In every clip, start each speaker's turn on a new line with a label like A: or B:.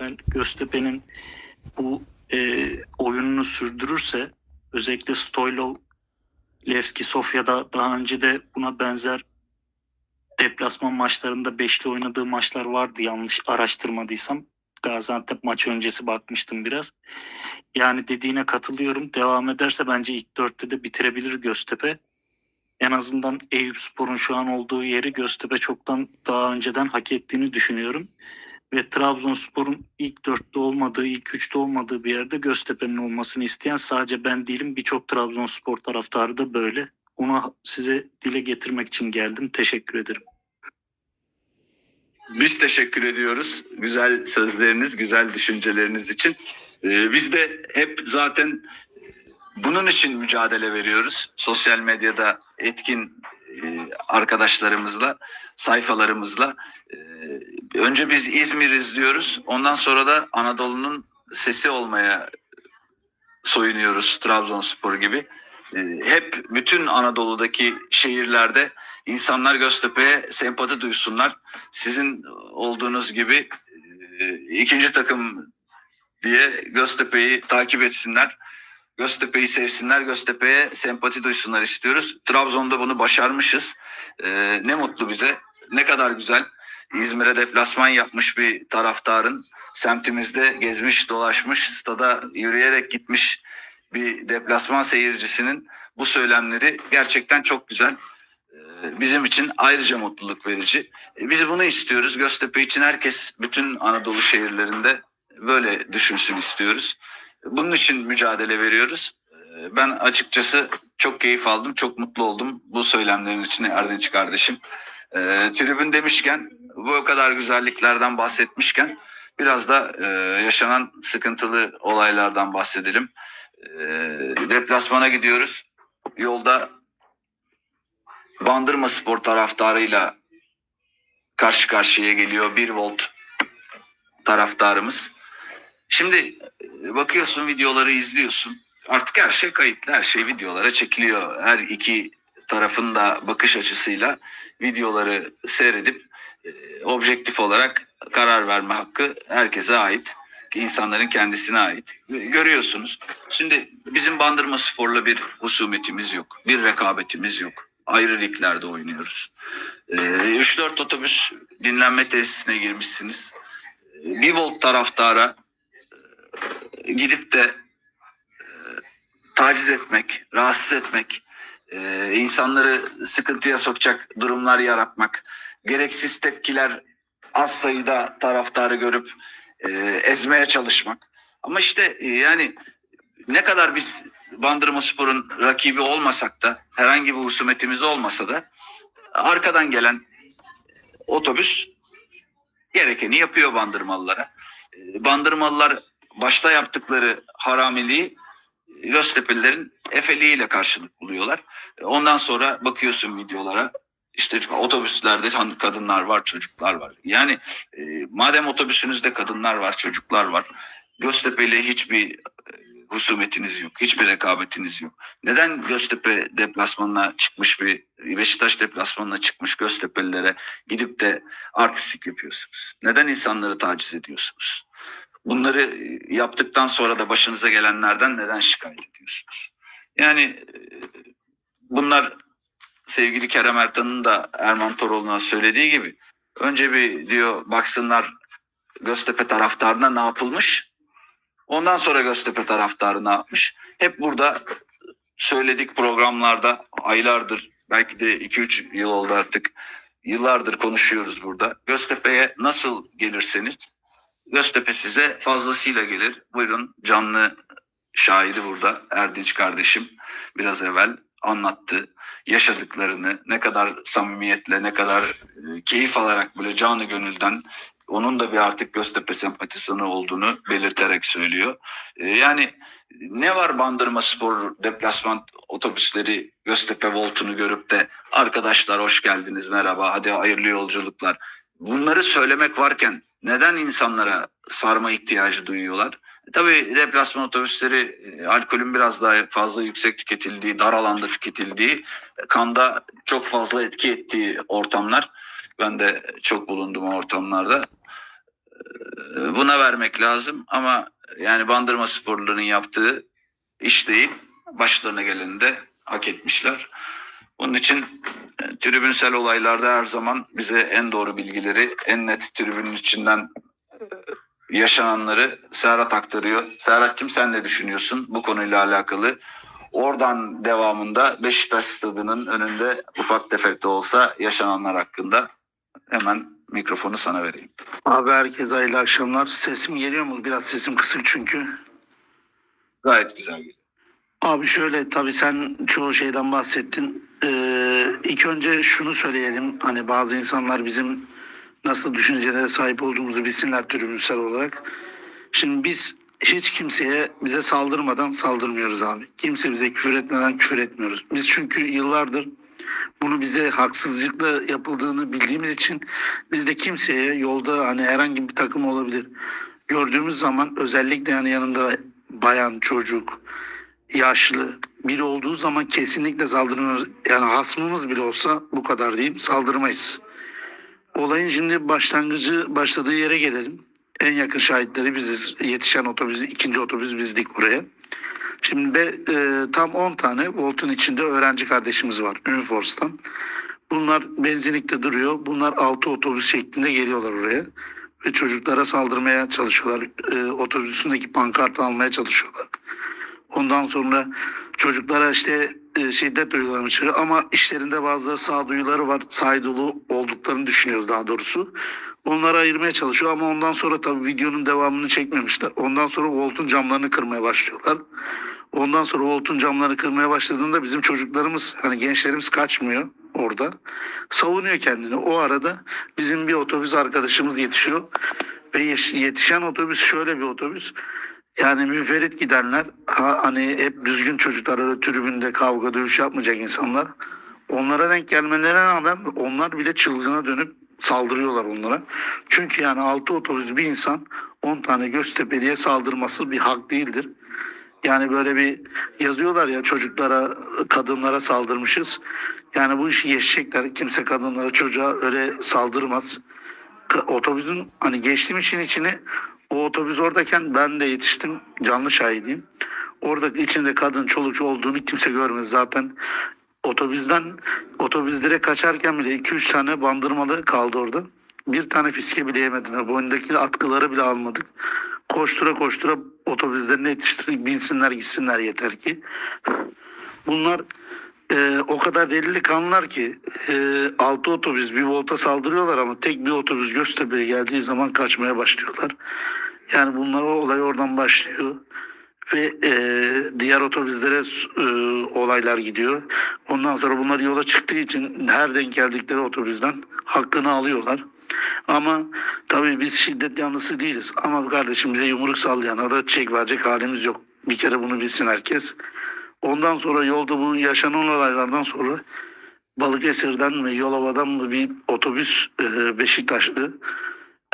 A: Ben Göztepe'nin bu e, oyununu sürdürürse özellikle Stoylov Levski Sofya'da daha önce de buna benzer deplasman maçlarında beşli oynadığı maçlar vardı yanlış araştırmadıysam. Gaziantep maçı öncesi bakmıştım biraz. Yani dediğine katılıyorum. Devam ederse bence ilk dörtte de bitirebilir Göztepe. En azından Eyüp Spor'un şu an olduğu yeri Göztepe çoktan daha önceden hak ettiğini düşünüyorum. Ve Trabzonspor'un ilk dörtte olmadığı, ilk üçte olmadığı bir yerde Göztepe'nin olmasını isteyen sadece ben değilim. Birçok Trabzonspor taraftarı da böyle. Onu size dile getirmek için geldim. Teşekkür ederim.
B: Biz teşekkür ediyoruz. Güzel sözleriniz, güzel düşünceleriniz için. Ee, biz de hep zaten bunun için mücadele veriyoruz. Sosyal medyada etkin e, arkadaşlarımızla, sayfalarımızla. E, önce biz İzmir'iz diyoruz. Ondan sonra da Anadolu'nun sesi olmaya soyunuyoruz Trabzonspor gibi. E, hep bütün Anadolu'daki şehirlerde insanlar Göztepe'ye sempati duysunlar. Sizin olduğunuz gibi ikinci takım diye Göztepe'yi takip etsinler. Göztepe'yi sevsinler, Göztepe'ye sempati duysunlar istiyoruz. Trabzon'da bunu başarmışız. Ee, ne mutlu bize. Ne kadar güzel. İzmir'e deplasman yapmış bir taraftarın semtimizde gezmiş, dolaşmış, stada yürüyerek gitmiş bir deplasman seyircisinin bu söylemleri gerçekten çok güzel. Ee, bizim için ayrıca mutluluk verici. Ee, biz bunu istiyoruz. Göztepe için herkes bütün Anadolu şehirlerinde böyle düşünsün istiyoruz. Bunun için mücadele veriyoruz. Ee, ben açıkçası çok keyif aldım, çok mutlu oldum bu söylemlerin için Erdinç kardeşim. Tribün demişken, bu kadar güzelliklerden bahsetmişken biraz da e, yaşanan sıkıntılı olaylardan bahsedelim. E, deplasmana gidiyoruz. Yolda Bandırma Spor taraftarıyla karşı karşıya geliyor. Bir volt taraftarımız. Şimdi e, bakıyorsun videoları izliyorsun. Artık her şey kayıtlı, her şey videolara çekiliyor. Her iki tarafın da bakış açısıyla videoları seyredip e, objektif olarak karar verme hakkı herkese ait. insanların kendisine ait. Görüyorsunuz. Şimdi bizim Bandırma Spor'la bir husumetimiz yok. Bir rekabetimiz yok. Ayrı liglerde oynuyoruz. 3-4 e, otobüs dinlenme tesisine girmişsiniz. Bir volt taraftara gidip de e, taciz etmek, rahatsız etmek, e, insanları sıkıntıya sokacak durumlar yaratmak, gereksiz tepkiler az sayıda taraftarı görüp e, ezmeye çalışmak. Ama işte e, yani ne kadar biz Bandırma Spor'un rakibi olmasak da herhangi bir husumetimiz olmasa da arkadan gelen otobüs gerekeni yapıyor bandırmalılara. E, bandırmalılar başta yaptıkları haramiliği Göztepe'lilerin efeliğiyle karşılık buluyorlar. Ondan sonra bakıyorsun videolara işte otobüslerde kadınlar var, çocuklar var. Yani e, madem otobüsünüzde kadınlar var, çocuklar var. Göztepe ile hiçbir e, husumetiniz yok. Hiçbir rekabetiniz yok. Neden Göztepe deplasmanına çıkmış bir Beşiktaş deplasmanına çıkmış Göztepe'lilere gidip de artistik yapıyorsunuz? Neden insanları taciz ediyorsunuz? Bunları e, yaptıktan sonra da başınıza gelenlerden neden şikayet ediyorsunuz? Yani e, bunlar sevgili Kerem Ertan'ın da Erman Toroğlu'na söylediği gibi önce bir diyor baksınlar Göztepe taraftarına ne yapılmış. Ondan sonra Göztepe taraftarı ne yapmış. Hep burada söyledik programlarda aylardır belki de 2-3 yıl oldu artık yıllardır konuşuyoruz burada. Göztepe'ye nasıl gelirseniz Göztepe size fazlasıyla gelir. Buyurun canlı şairi burada Erdinç kardeşim biraz evvel anlattı. Yaşadıklarını ne kadar samimiyetle ne kadar e, keyif alarak böyle canı gönülden onun da bir artık Göztepe sempatizanı olduğunu belirterek söylüyor. E, yani ne var Bandırma Spor deplasman otobüsleri Göztepe Volt'unu görüp de arkadaşlar hoş geldiniz merhaba hadi hayırlı yolculuklar. Bunları söylemek varken neden insanlara sarma ihtiyacı duyuyorlar? Tabii deplasman otobüsleri e, alkolün biraz daha fazla yüksek tüketildiği, dar alanda tüketildiği, kanda çok fazla etki ettiği ortamlar. Ben de çok bulundum o ortamlarda. E, buna vermek lazım ama yani Bandırma sporlarının yaptığı iş değil. Başlarına geleni de hak etmişler. Onun için e, tribünsel olaylarda her zaman bize en doğru bilgileri, en net tribünün içinden yaşananları Serhat aktarıyor. Serhat'cığım sen ne düşünüyorsun bu konuyla alakalı? Oradan devamında Beşiktaş stadının önünde ufak tefek de olsa yaşananlar hakkında hemen mikrofonu sana vereyim.
C: Abi herkese hayırlı akşamlar. Sesim geliyor mu? Biraz sesim kısık çünkü.
B: Gayet güzel.
C: Abi şöyle tabii sen çoğu şeyden bahsettin. Ee, ilk önce şunu söyleyelim. Hani bazı insanlar bizim nasıl düşüncelere sahip olduğumuzu bilsinler tribünsel olarak. Şimdi biz hiç kimseye bize saldırmadan saldırmıyoruz abi. Kimse bize küfür etmeden küfür etmiyoruz. Biz çünkü yıllardır bunu bize haksızlıkla yapıldığını bildiğimiz için biz de kimseye yolda hani herhangi bir takım olabilir. Gördüğümüz zaman özellikle yani yanında bayan, çocuk, yaşlı biri olduğu zaman kesinlikle saldırmıyoruz. Yani hasmımız bile olsa bu kadar diyeyim saldırmayız. Olayın şimdi başlangıcı başladığı yere gelelim. En yakın şahitleri biziz. Yetişen otobüs, ikinci otobüs bizdik oraya. Şimdi be, e, tam 10 tane Volt'un içinde öğrenci kardeşimiz var Uniforce'tan. Bunlar benzinlikte duruyor. Bunlar 6 otobüs şeklinde geliyorlar oraya. Ve çocuklara saldırmaya çalışıyorlar. E, otobüsündeki pankartı almaya çalışıyorlar. Ondan sonra çocuklara işte e, şiddet uygulamış ama işlerinde bazıları sağduyuları var. Saydulu olduklarını düşünüyoruz daha doğrusu. Onları ayırmaya çalışıyor ama ondan sonra tabii videonun devamını çekmemişler. Ondan sonra Volt'un camlarını kırmaya başlıyorlar. Ondan sonra Volt'un camlarını kırmaya başladığında bizim çocuklarımız hani gençlerimiz kaçmıyor orada. Savunuyor kendini. O arada bizim bir otobüs arkadaşımız yetişiyor. Ve yetişen otobüs şöyle bir otobüs. Yani müferit gidenler ha, hani hep düzgün çocuklar öyle tribünde kavga dövüş yapmayacak insanlar. Onlara denk gelmelerine rağmen onlar bile çılgına dönüp saldırıyorlar onlara. Çünkü yani 6 otobüs bir insan 10 tane Göztepe'liye saldırması bir hak değildir. Yani böyle bir yazıyorlar ya çocuklara, kadınlara saldırmışız. Yani bu işi geçecekler. Kimse kadınlara, çocuğa öyle saldırmaz. Otobüsün hani geçtiğim için içine o otobüs oradayken ben de yetiştim. Canlı şahidiyim. Orada içinde kadın, çoluk olduğunu kimse görmez. Zaten otobüsten otobüslere kaçarken bile 2-3 tane bandırmalı kaldı orada. Bir tane fiske bile yemediler. Boyundaki atkıları bile almadık. Koştura koştura otobüslerine yetiştirdik. Binsinler gitsinler yeter ki. Bunlar e, o kadar delili kanlar ki e, altı otobüs bir volta saldırıyorlar ama tek bir otobüs Göztepe'ye geldiği zaman kaçmaya başlıyorlar. Yani bunlar o olay oradan başlıyor ve e, diğer otobüslere e, olaylar gidiyor. Ondan sonra bunlar yola çıktığı için her denk geldikleri otobüsten hakkını alıyorlar. Ama tabii biz şiddet yanlısı değiliz. Ama kardeşim bize yumruk sallayana da çek verecek halimiz yok. Bir kere bunu bilsin herkes. Ondan sonra yolda bu yaşanan olaylardan sonra Balıkesir'den ve Yolova'dan mı bir otobüs e, Beşiktaşlı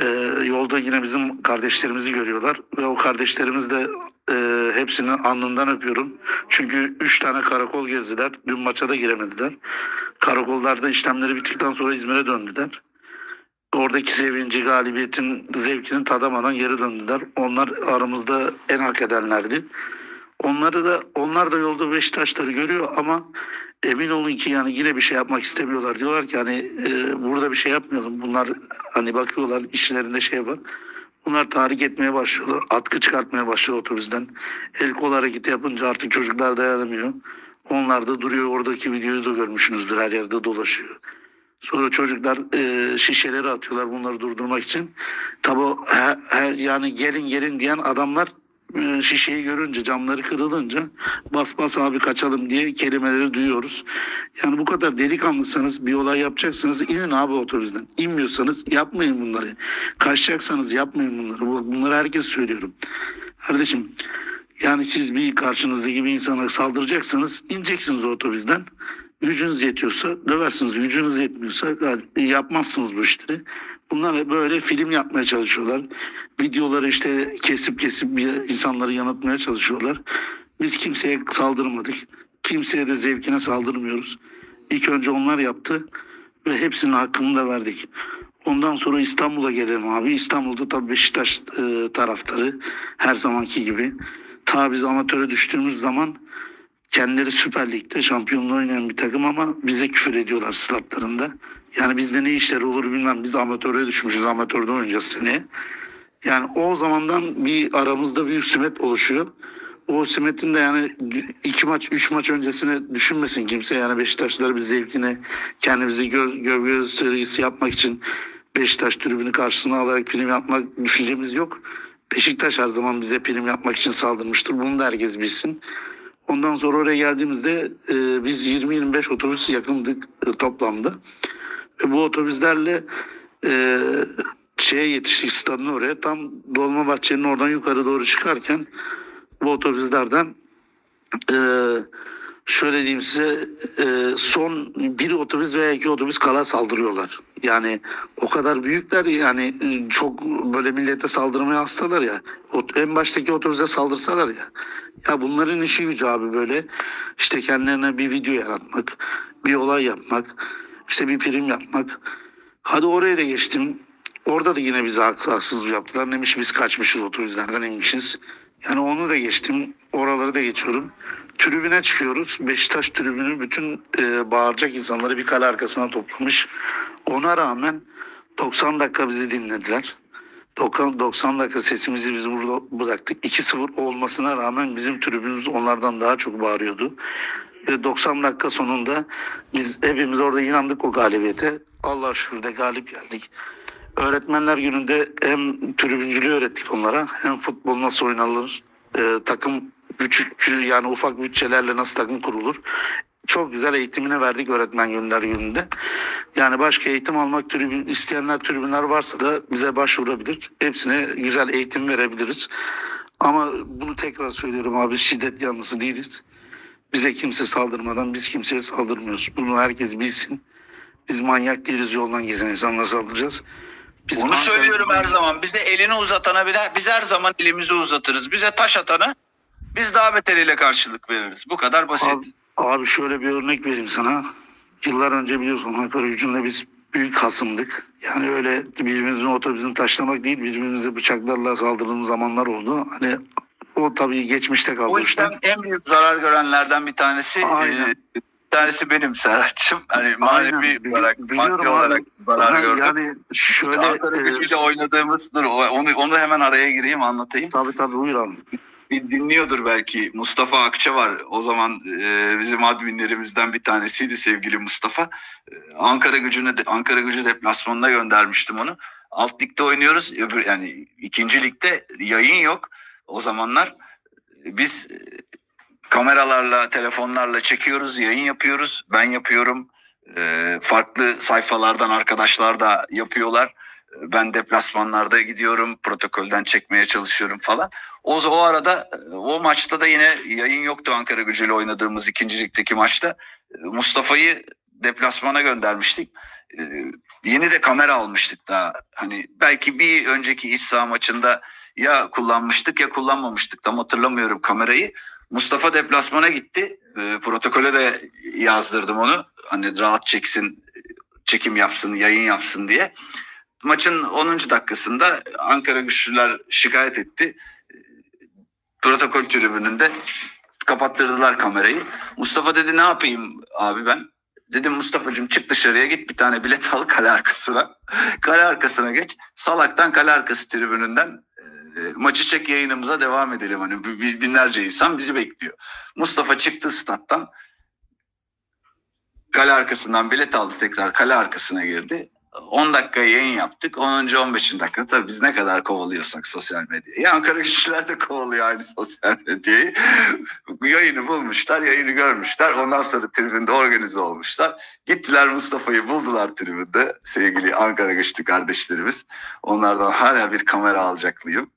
C: e, yolda yine bizim kardeşlerimizi görüyorlar ve o kardeşlerimiz de e, hepsini alnından öpüyorum. Çünkü üç tane karakol gezdiler. Dün maça da giremediler. Karakollarda işlemleri bittikten sonra İzmir'e döndüler. Oradaki sevinci, galibiyetin zevkini tadamadan geri döndüler. Onlar aramızda en hak edenlerdi. Onları da onlar da yolda Beşiktaşları görüyor ama emin olun ki yani yine bir şey yapmak istemiyorlar. Diyorlar ki hani e, burada bir şey yapmayalım. Bunlar hani bakıyorlar işlerinde şey var. Bunlar tahrik etmeye başlıyorlar. Atkı çıkartmaya başlıyor otobüsten. El kol hareketi yapınca artık çocuklar dayanamıyor. Onlar da duruyor oradaki videoyu da görmüşsünüzdür her yerde dolaşıyor. Sonra çocuklar e, şişeleri atıyorlar bunları durdurmak için. Tabi yani gelin gelin diyen adamlar şişeyi görünce camları kırılınca bas bas abi kaçalım diye kelimeleri duyuyoruz. Yani bu kadar delikanlıysanız bir olay yapacaksınız inin abi otobüsten. İnmiyorsanız yapmayın bunları. Kaçacaksanız yapmayın bunları. Bunları herkes söylüyorum. Kardeşim yani siz bir karşınızdaki bir insana saldıracaksanız ineceksiniz otobüsten. Gücünüz yetiyorsa döversiniz. Gücünüz yetmiyorsa yapmazsınız bu işleri. Bunlar böyle film yapmaya çalışıyorlar. Videoları işte kesip kesip insanları yanıltmaya çalışıyorlar. Biz kimseye saldırmadık. Kimseye de zevkine saldırmıyoruz. İlk önce onlar yaptı ve hepsinin hakkını da verdik. Ondan sonra İstanbul'a gelelim abi. İstanbul'da tabii Beşiktaş e, taraftarı her zamanki gibi. Ta biz amatöre düştüğümüz zaman kendileri Süper Lig'de şampiyonluğu oynayan bir takım ama bize küfür ediyorlar statlarında. Yani bizde ne işleri olur bilmem. Biz amatöre düşmüşüz. Amatörde seneye. Yani o zamandan bir aramızda bir husumet oluşuyor. O husumetin de yani iki maç, üç maç öncesine düşünmesin kimse. Yani Beşiktaşlar bir zevkine kendimizi göz, göz gösterisi yapmak için Beşiktaş tribünü karşısına alarak prim yapmak düşüncemiz yok. Beşiktaş her zaman bize prim yapmak için saldırmıştır. Bunu da herkes bilsin. Ondan sonra oraya geldiğimizde e, biz 20-25 otobüs yakındık e, toplamda. Bu otobüslerle e, şeye yetiştik stadın oraya. Tam Dolmabahçe'nin oradan yukarı doğru çıkarken bu otobüslerden e, şöyle diyeyim size e, son bir otobüs veya iki otobüs kala saldırıyorlar. Yani o kadar büyükler yani çok böyle millete saldırmaya hastalar ya. En baştaki otobüse saldırsalar ya. Ya bunların işi gücü abi böyle işte kendilerine bir video yaratmak, bir olay yapmak, işte bir prim yapmak. Hadi oraya da geçtim. Orada da yine bize haksızlık yaptılar. Neymiş biz kaçmışız otobüslerden inmişiz. Yani onu da geçtim. Oraları da geçiyorum. Tribüne çıkıyoruz. Beşiktaş tribünü bütün e, bağıracak insanları bir kale arkasına toplamış. Ona rağmen 90 dakika bizi dinlediler. 90, 90 dakika sesimizi biz burada bıraktık. 2-0 olmasına rağmen bizim tribünümüz onlardan daha çok bağırıyordu. Ve 90 dakika sonunda biz hepimiz orada inandık o galibiyete. Allah şükür de galip geldik. Öğretmenler gününde hem tribüncülüğü öğrettik onlara hem futbol nasıl oynanır, e, takım küçük yani ufak bütçelerle nasıl takım kurulur. Çok güzel eğitimini verdik öğretmen günler gününde. Yani başka eğitim almak tribün isteyenler tribünler varsa da bize başvurabilir. Hepsine güzel eğitim verebiliriz. Ama bunu tekrar söylüyorum abi şiddet yanlısı değiliz. Bize kimse saldırmadan biz kimseye saldırmıyoruz. Bunu herkes bilsin. Biz manyak değiliz yoldan gezen insanlara saldıracağız. Biz Ankara-
B: söylüyorum her zaman. Bize elini uzatana bile biz her zaman elimizi uzatırız. Bize taş atana biz daha beteriyle karşılık veririz. Bu kadar basit.
C: Abi, abi şöyle bir örnek vereyim sana. Yıllar önce biliyorsun Ankara gücünde biz büyük hasımdık. Yani öyle birbirimizin otobüsünü taşlamak değil birbirimize bıçaklarla saldırdığımız zamanlar oldu. Hani o tabii geçmişte kaldı. İşte.
B: işten en büyük zarar görenlerden bir tanesi
C: Aynen.
B: e, bir tanesi benim Serhat'cığım. Hani manevi olarak, maddi olarak zarar
C: Ha,
B: gördüm.
C: Yani şöyle
B: Ankara
C: e,
B: gücüyle oynadığımız dur o- onu onu hemen araya gireyim anlatayım.
C: tabii tabii buyur abi.
B: Bir dinliyordur belki Mustafa Akça var. O zaman e, bizim adminlerimizden bir tanesiydi sevgili Mustafa. E, Ankara gücüne de, Ankara gücü deplasmanına göndermiştim onu. Alt ligde oynuyoruz. Yani ikinci ligde yayın yok. O zamanlar E, biz e, kameralarla, telefonlarla çekiyoruz, yayın yapıyoruz. Ben yapıyorum. E, farklı sayfalardan arkadaşlar da yapıyorlar. Ben deplasmanlarda gidiyorum, protokolden çekmeye çalışıyorum falan. O, o arada o maçta da yine yayın yoktu Ankara gücüyle oynadığımız ikinci ligdeki maçta. Mustafa'yı deplasmana göndermiştik. Yeni de kamera almıştık daha. Hani belki bir önceki iç saha maçında ya kullanmıştık ya kullanmamıştık. Tam hatırlamıyorum kamerayı. Mustafa deplasmana gitti. E, protokole de yazdırdım onu. Hani rahat çeksin, çekim yapsın, yayın yapsın diye. Maçın 10. dakikasında Ankara güçlüler şikayet etti. Protokol tribününde kapattırdılar kamerayı. Mustafa dedi ne yapayım abi ben? Dedim Mustafa'cığım çık dışarıya git bir tane bilet al kale arkasına. kale arkasına geç. Salaktan kale arkası tribününden maçı çek yayınımıza devam edelim. Hani bi- bi- binlerce insan bizi bekliyor. Mustafa çıktı stat'tan. Kale arkasından bilet aldı tekrar kale arkasına girdi. 10 dakika yayın yaptık. 10. 15. dakika tabii biz ne kadar kovalıyorsak sosyal medyayı. Ankara güçlüler de kovalıyor aynı sosyal medyayı. yayını bulmuşlar, yayını görmüşler. Ondan sonra tribünde organize olmuşlar. Gittiler Mustafa'yı buldular tribünde. Sevgili Ankara güçlü kardeşlerimiz. Onlardan hala bir kamera alacaklıyım.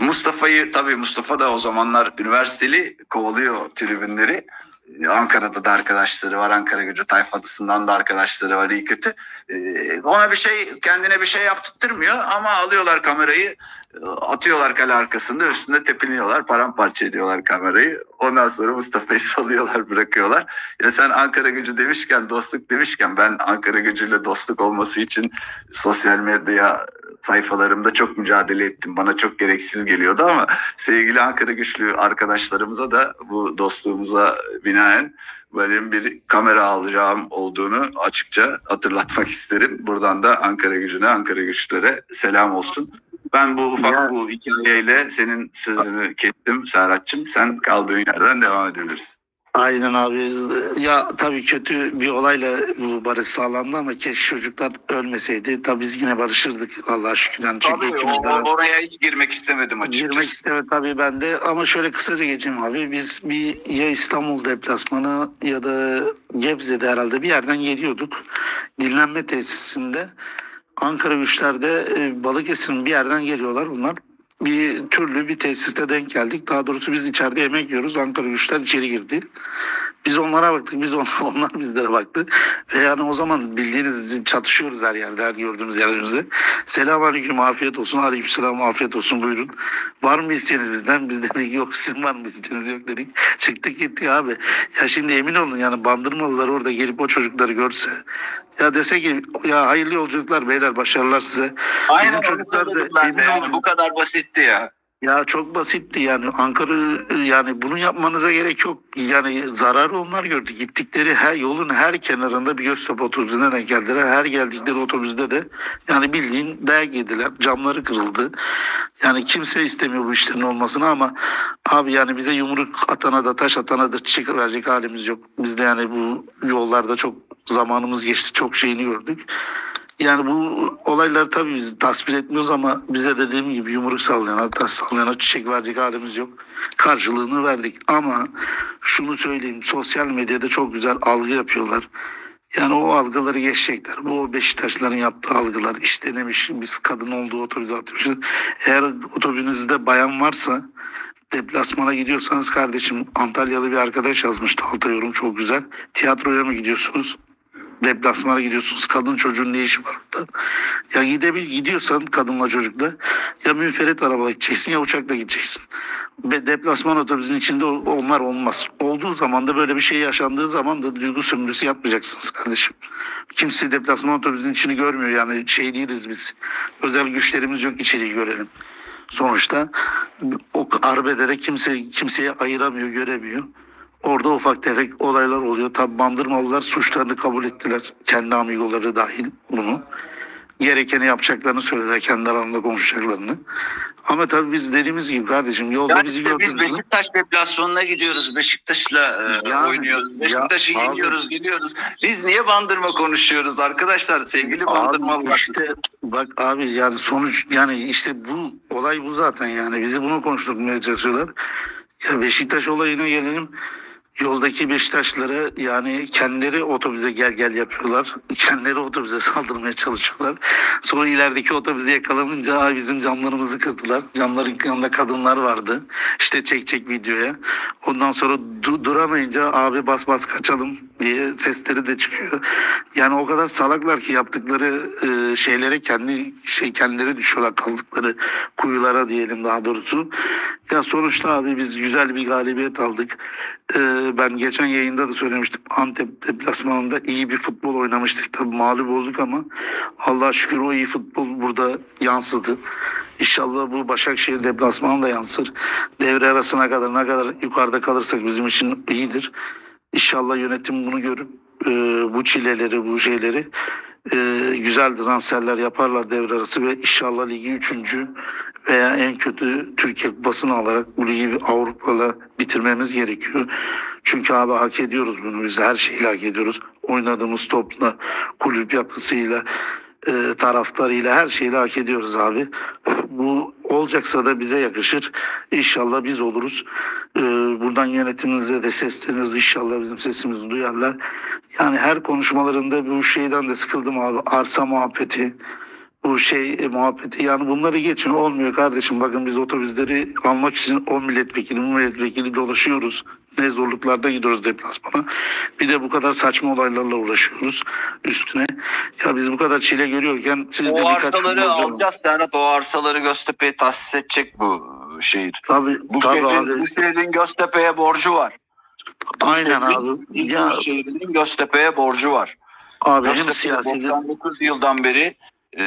B: Mustafa'yı tabii Mustafa da o zamanlar üniversiteli kovalıyor tribünleri. Ee, Ankara'da da arkadaşları var. Ankara gücü tayfadısından da arkadaşları var iyi kötü. Ee, ona bir şey kendine bir şey yaptırtmıyor ama alıyorlar kamerayı e, atıyorlar kale arkasında üstünde tepiniyorlar paramparça ediyorlar kamerayı. Ondan sonra Mustafa'yı salıyorlar bırakıyorlar. Ya sen Ankara gücü demişken dostluk demişken ben Ankara gücüyle dostluk olması için sosyal medya sayfalarımda çok mücadele ettim. Bana çok gereksiz geliyordu ama sevgili Ankara güçlü arkadaşlarımıza da bu dostluğumuza binaen benim bir kamera alacağım olduğunu açıkça hatırlatmak isterim. Buradan da Ankara gücüne, Ankara güçlere selam olsun. Ben bu ufak
C: Ya-
B: bu hikayeyle senin sözünü kestim Serhat'cığım. Sen kaldığın yerden devam edebilirsin.
C: Aynen abi. Ya tabii kötü bir olayla bu barış sağlandı ama keşke çocuklar ölmeseydi. Tabii biz yine barışırdık Allah'a şükür. Yani çünkü
B: Tabii
C: ikimiz
B: o-
C: daha
B: oraya hiç girmek istemedim açıkçası.
C: girmek istemedi tabii ben de. Ama şöyle kısaca geçeyim abi. Biz bir ya İstanbul deplasmanı ya da Gebze'de herhalde bir yerden geliyorduk. Dinlenme tesisinde. Ankara güçlerde e, Balıkesir'in bir yerden geliyorlar bunlar. Bir türlü bir tesiste denk geldik. Daha doğrusu biz içeride yemek yiyoruz. Ankara güçler içeri girdi. Biz onlara baktık, biz on- onlar bizlere baktı. Ve yani o zaman bildiğiniz çatışıyoruz her yerde, her gördüğümüz yerimizde. Selamünaleyküm, afiyet olsun. Aleykümselam, afiyet olsun. Buyurun. Var mı isteğiniz bizden? Biz dedik yok, sizin var mı isteğiniz yok dedik. Çıktık gittik abi. Ya şimdi emin olun yani bandırmalılar orada gelip o çocukları görse. Ya dese ki ya hayırlı yolculuklar beyler, başarılar size.
B: Aynen
C: Bizim çocuklar da
B: ben de yani bu kadar basitti ya.
C: Ya çok basitti yani Ankara yani bunu yapmanıza gerek yok. Yani zararı onlar gördü. Gittikleri her yolun her kenarında bir Göztepe otobüsüne denk geldiler. Her geldikleri otobüste de yani bildiğin dayak yediler. Camları kırıldı. Yani kimse istemiyor bu işlerin olmasını ama abi yani bize yumruk atana da taş atana da çiçek verecek halimiz yok. Biz de yani bu yollarda çok zamanımız geçti. Çok şeyini gördük. Yani bu olayları tabii biz tasvir etmiyoruz ama bize dediğim gibi yumruk sallayana, taş sallayana çiçek verecek halimiz yok. Karşılığını verdik ama şunu söyleyeyim sosyal medyada çok güzel algı yapıyorlar. Yani o algıları geçecekler. Bu o Beşiktaşların yaptığı algılar. İşte demiş biz kadın olduğu otobüse atmışız. Eğer otobüsünüzde bayan varsa deplasmana gidiyorsanız kardeşim Antalyalı bir arkadaş yazmıştı alta yorum çok güzel. Tiyatroya mı gidiyorsunuz? Deplasmana gidiyorsunuz. Kadın çocuğun ne işi var orada? Ya gidebil gidiyorsan kadınla çocukla ya münferit arabaya gideceksin ya uçakla gideceksin. Ve deplasman otobüsünün içinde onlar olmaz. Olduğu zaman da böyle bir şey yaşandığı zaman da duygu sömürüsü yapmayacaksınız kardeşim. Kimse deplasman otobüsünün içini görmüyor yani şey değiliz biz. Özel güçlerimiz yok içeriği görelim. Sonuçta o arbedede kimse kimseye ayıramıyor, göremiyor. Orada ufak tefek olaylar oluyor. Tabi bandırmalılar suçlarını kabul ettiler. Kendi amigoları dahil bunu. Gerekeni yapacaklarını söylediler. Kendi aralarında konuşacaklarını. Ama tabii biz dediğimiz gibi kardeşim yolda
B: Yani
C: bizi
B: işte biz
C: gördünüz mü?
B: Beşiktaş deplasmanına gidiyoruz. Beşiktaş'la e,
C: Yani,
B: oynuyoruz.
C: ya,
B: Beşiktaş'ı
C: abi.
B: yeniyoruz, gidiyoruz. Biz niye bandırma konuşuyoruz arkadaşlar? Sevgili
C: Abi
B: bandırmalılar.
C: işte bak abi yani sonuç yani işte bu olay bu zaten yani bizi bunu konuşturmaya çalışıyorlar. Ya Beşiktaş olayına gelelim. Yoldaki Beşiktaşlara yani kendileri otobüse gel gel yapıyorlar. Kendileri otobüse saldırmaya çalışıyorlar. Sonra ilerideki otobüse yakalanınca "Ay bizim camlarımızı kırdılar. Camların yanında kadınlar vardı. İşte çek çek videoya. Ondan sonra du- duramayınca abi bas bas kaçalım diye sesleri de çıkıyor. Yani o kadar salaklar ki yaptıkları e, şeylere kendi şey kendileri düşüyorlar kazdıkları kuyulara diyelim daha doğrusu. Ya sonuçta abi biz güzel bir galibiyet aldık. E, ben geçen yayında da söylemiştim. Antep deplasmanında iyi bir futbol oynamıştık. Tabii mağlup olduk ama Allah'a şükür o iyi futbol burada yansıdı. İnşallah bu Başakşehir deplasmanı da yansır. Devre arasına kadar ne kadar yukarıda kalırsak bizim için iyidir. İnşallah yönetim bunu görüp e, bu çileleri, bu şeyleri e, güzel transferler yaparlar devre arası ve inşallah ligi üçüncü veya en kötü Türkiye kupasını alarak bu ligi Avrupa'la bitirmemiz gerekiyor. Çünkü abi hak ediyoruz bunu biz her şeyi hak ediyoruz. Oynadığımız topla, kulüp yapısıyla, e, taraftarıyla her şeyle hak ediyoruz abi. Bu olacaksa da bize yakışır. İnşallah biz oluruz. E, buradan yönetimimize de sesleniyoruz. İnşallah bizim sesimizi duyarlar. Yani her konuşmalarında bu şeyden de sıkıldım abi. Arsa muhabbeti bu şey e, muhabbeti yani bunları geçin olmuyor kardeşim bakın biz otobüsleri almak için o milletvekili bu milletvekili dolaşıyoruz ne zorluklarda gidiyoruz deplasmana. Bir de bu kadar saçma olaylarla uğraşıyoruz üstüne. Ya biz bu kadar çile görüyorken siz de
B: O
C: birkaç
B: arsaları alacağız Serhat. O arsaları Göztepe'ye tahsis edecek bu şehir.
C: Tabii,
B: Bu
C: tabii
B: şehrin,
C: abi.
B: bu şehrin Göztepe'ye borcu var. Bu
C: Aynen
B: şehrin,
C: abi. Ya
B: şehrinin Göztepe'ye borcu var.
C: abi hem
B: Göztepe
C: siyasi
B: 99 yıldan beri e,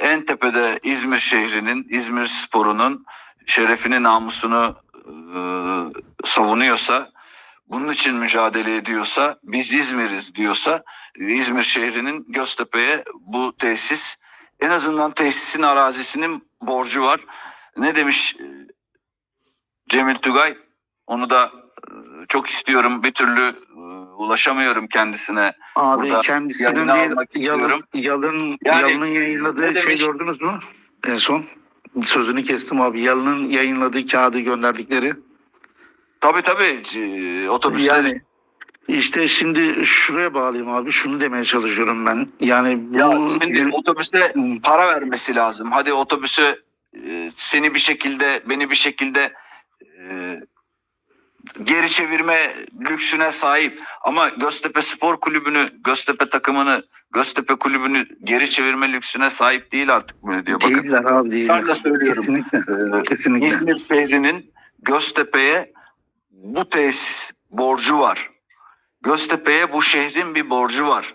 B: en tepede İzmir şehrinin, İzmir sporunun şerefini, namusunu e, savunuyorsa, bunun için mücadele ediyorsa, biz İzmir'iz diyorsa, İzmir şehrinin Göztepe'ye bu tesis, en azından tesisin arazisinin borcu var. Ne demiş e, Cemil Tugay? Onu da e, çok istiyorum. Bir türlü e, ulaşamıyorum kendisine.
C: Abi
B: Burada
C: kendisinin
B: almak
C: yalın, yalın,
B: Yani
C: yalının yayınladığı şey
B: demiş?
C: gördünüz mü? En son sözünü kestim abi. Yalının yayınladığı kağıdı gönderdikleri.
B: Tabii tabii. Otobüsler
C: Yani işte şimdi şuraya bağlayayım abi. Şunu demeye çalışıyorum ben. Yani bu
B: Ya şimdi otobüse
C: Hmm.
B: para vermesi lazım. Hadi otobüse e, seni bir şekilde beni bir şekilde e, geri çevirme lüksüne sahip. Ama Göztepe Spor Kulübü'nü, Göztepe takımını, Göztepe Kulübü'nü geri çevirme lüksüne sahip değil artık belediye. Bakın
C: değiller abi değiller.
B: Ben söylüyorum.
C: Kesinlikle.
B: e,
C: Kesinlikle.
B: İzmir şehrinin Göztepe'ye bu tesis borcu var. Göztepe'ye bu şehrin bir borcu var.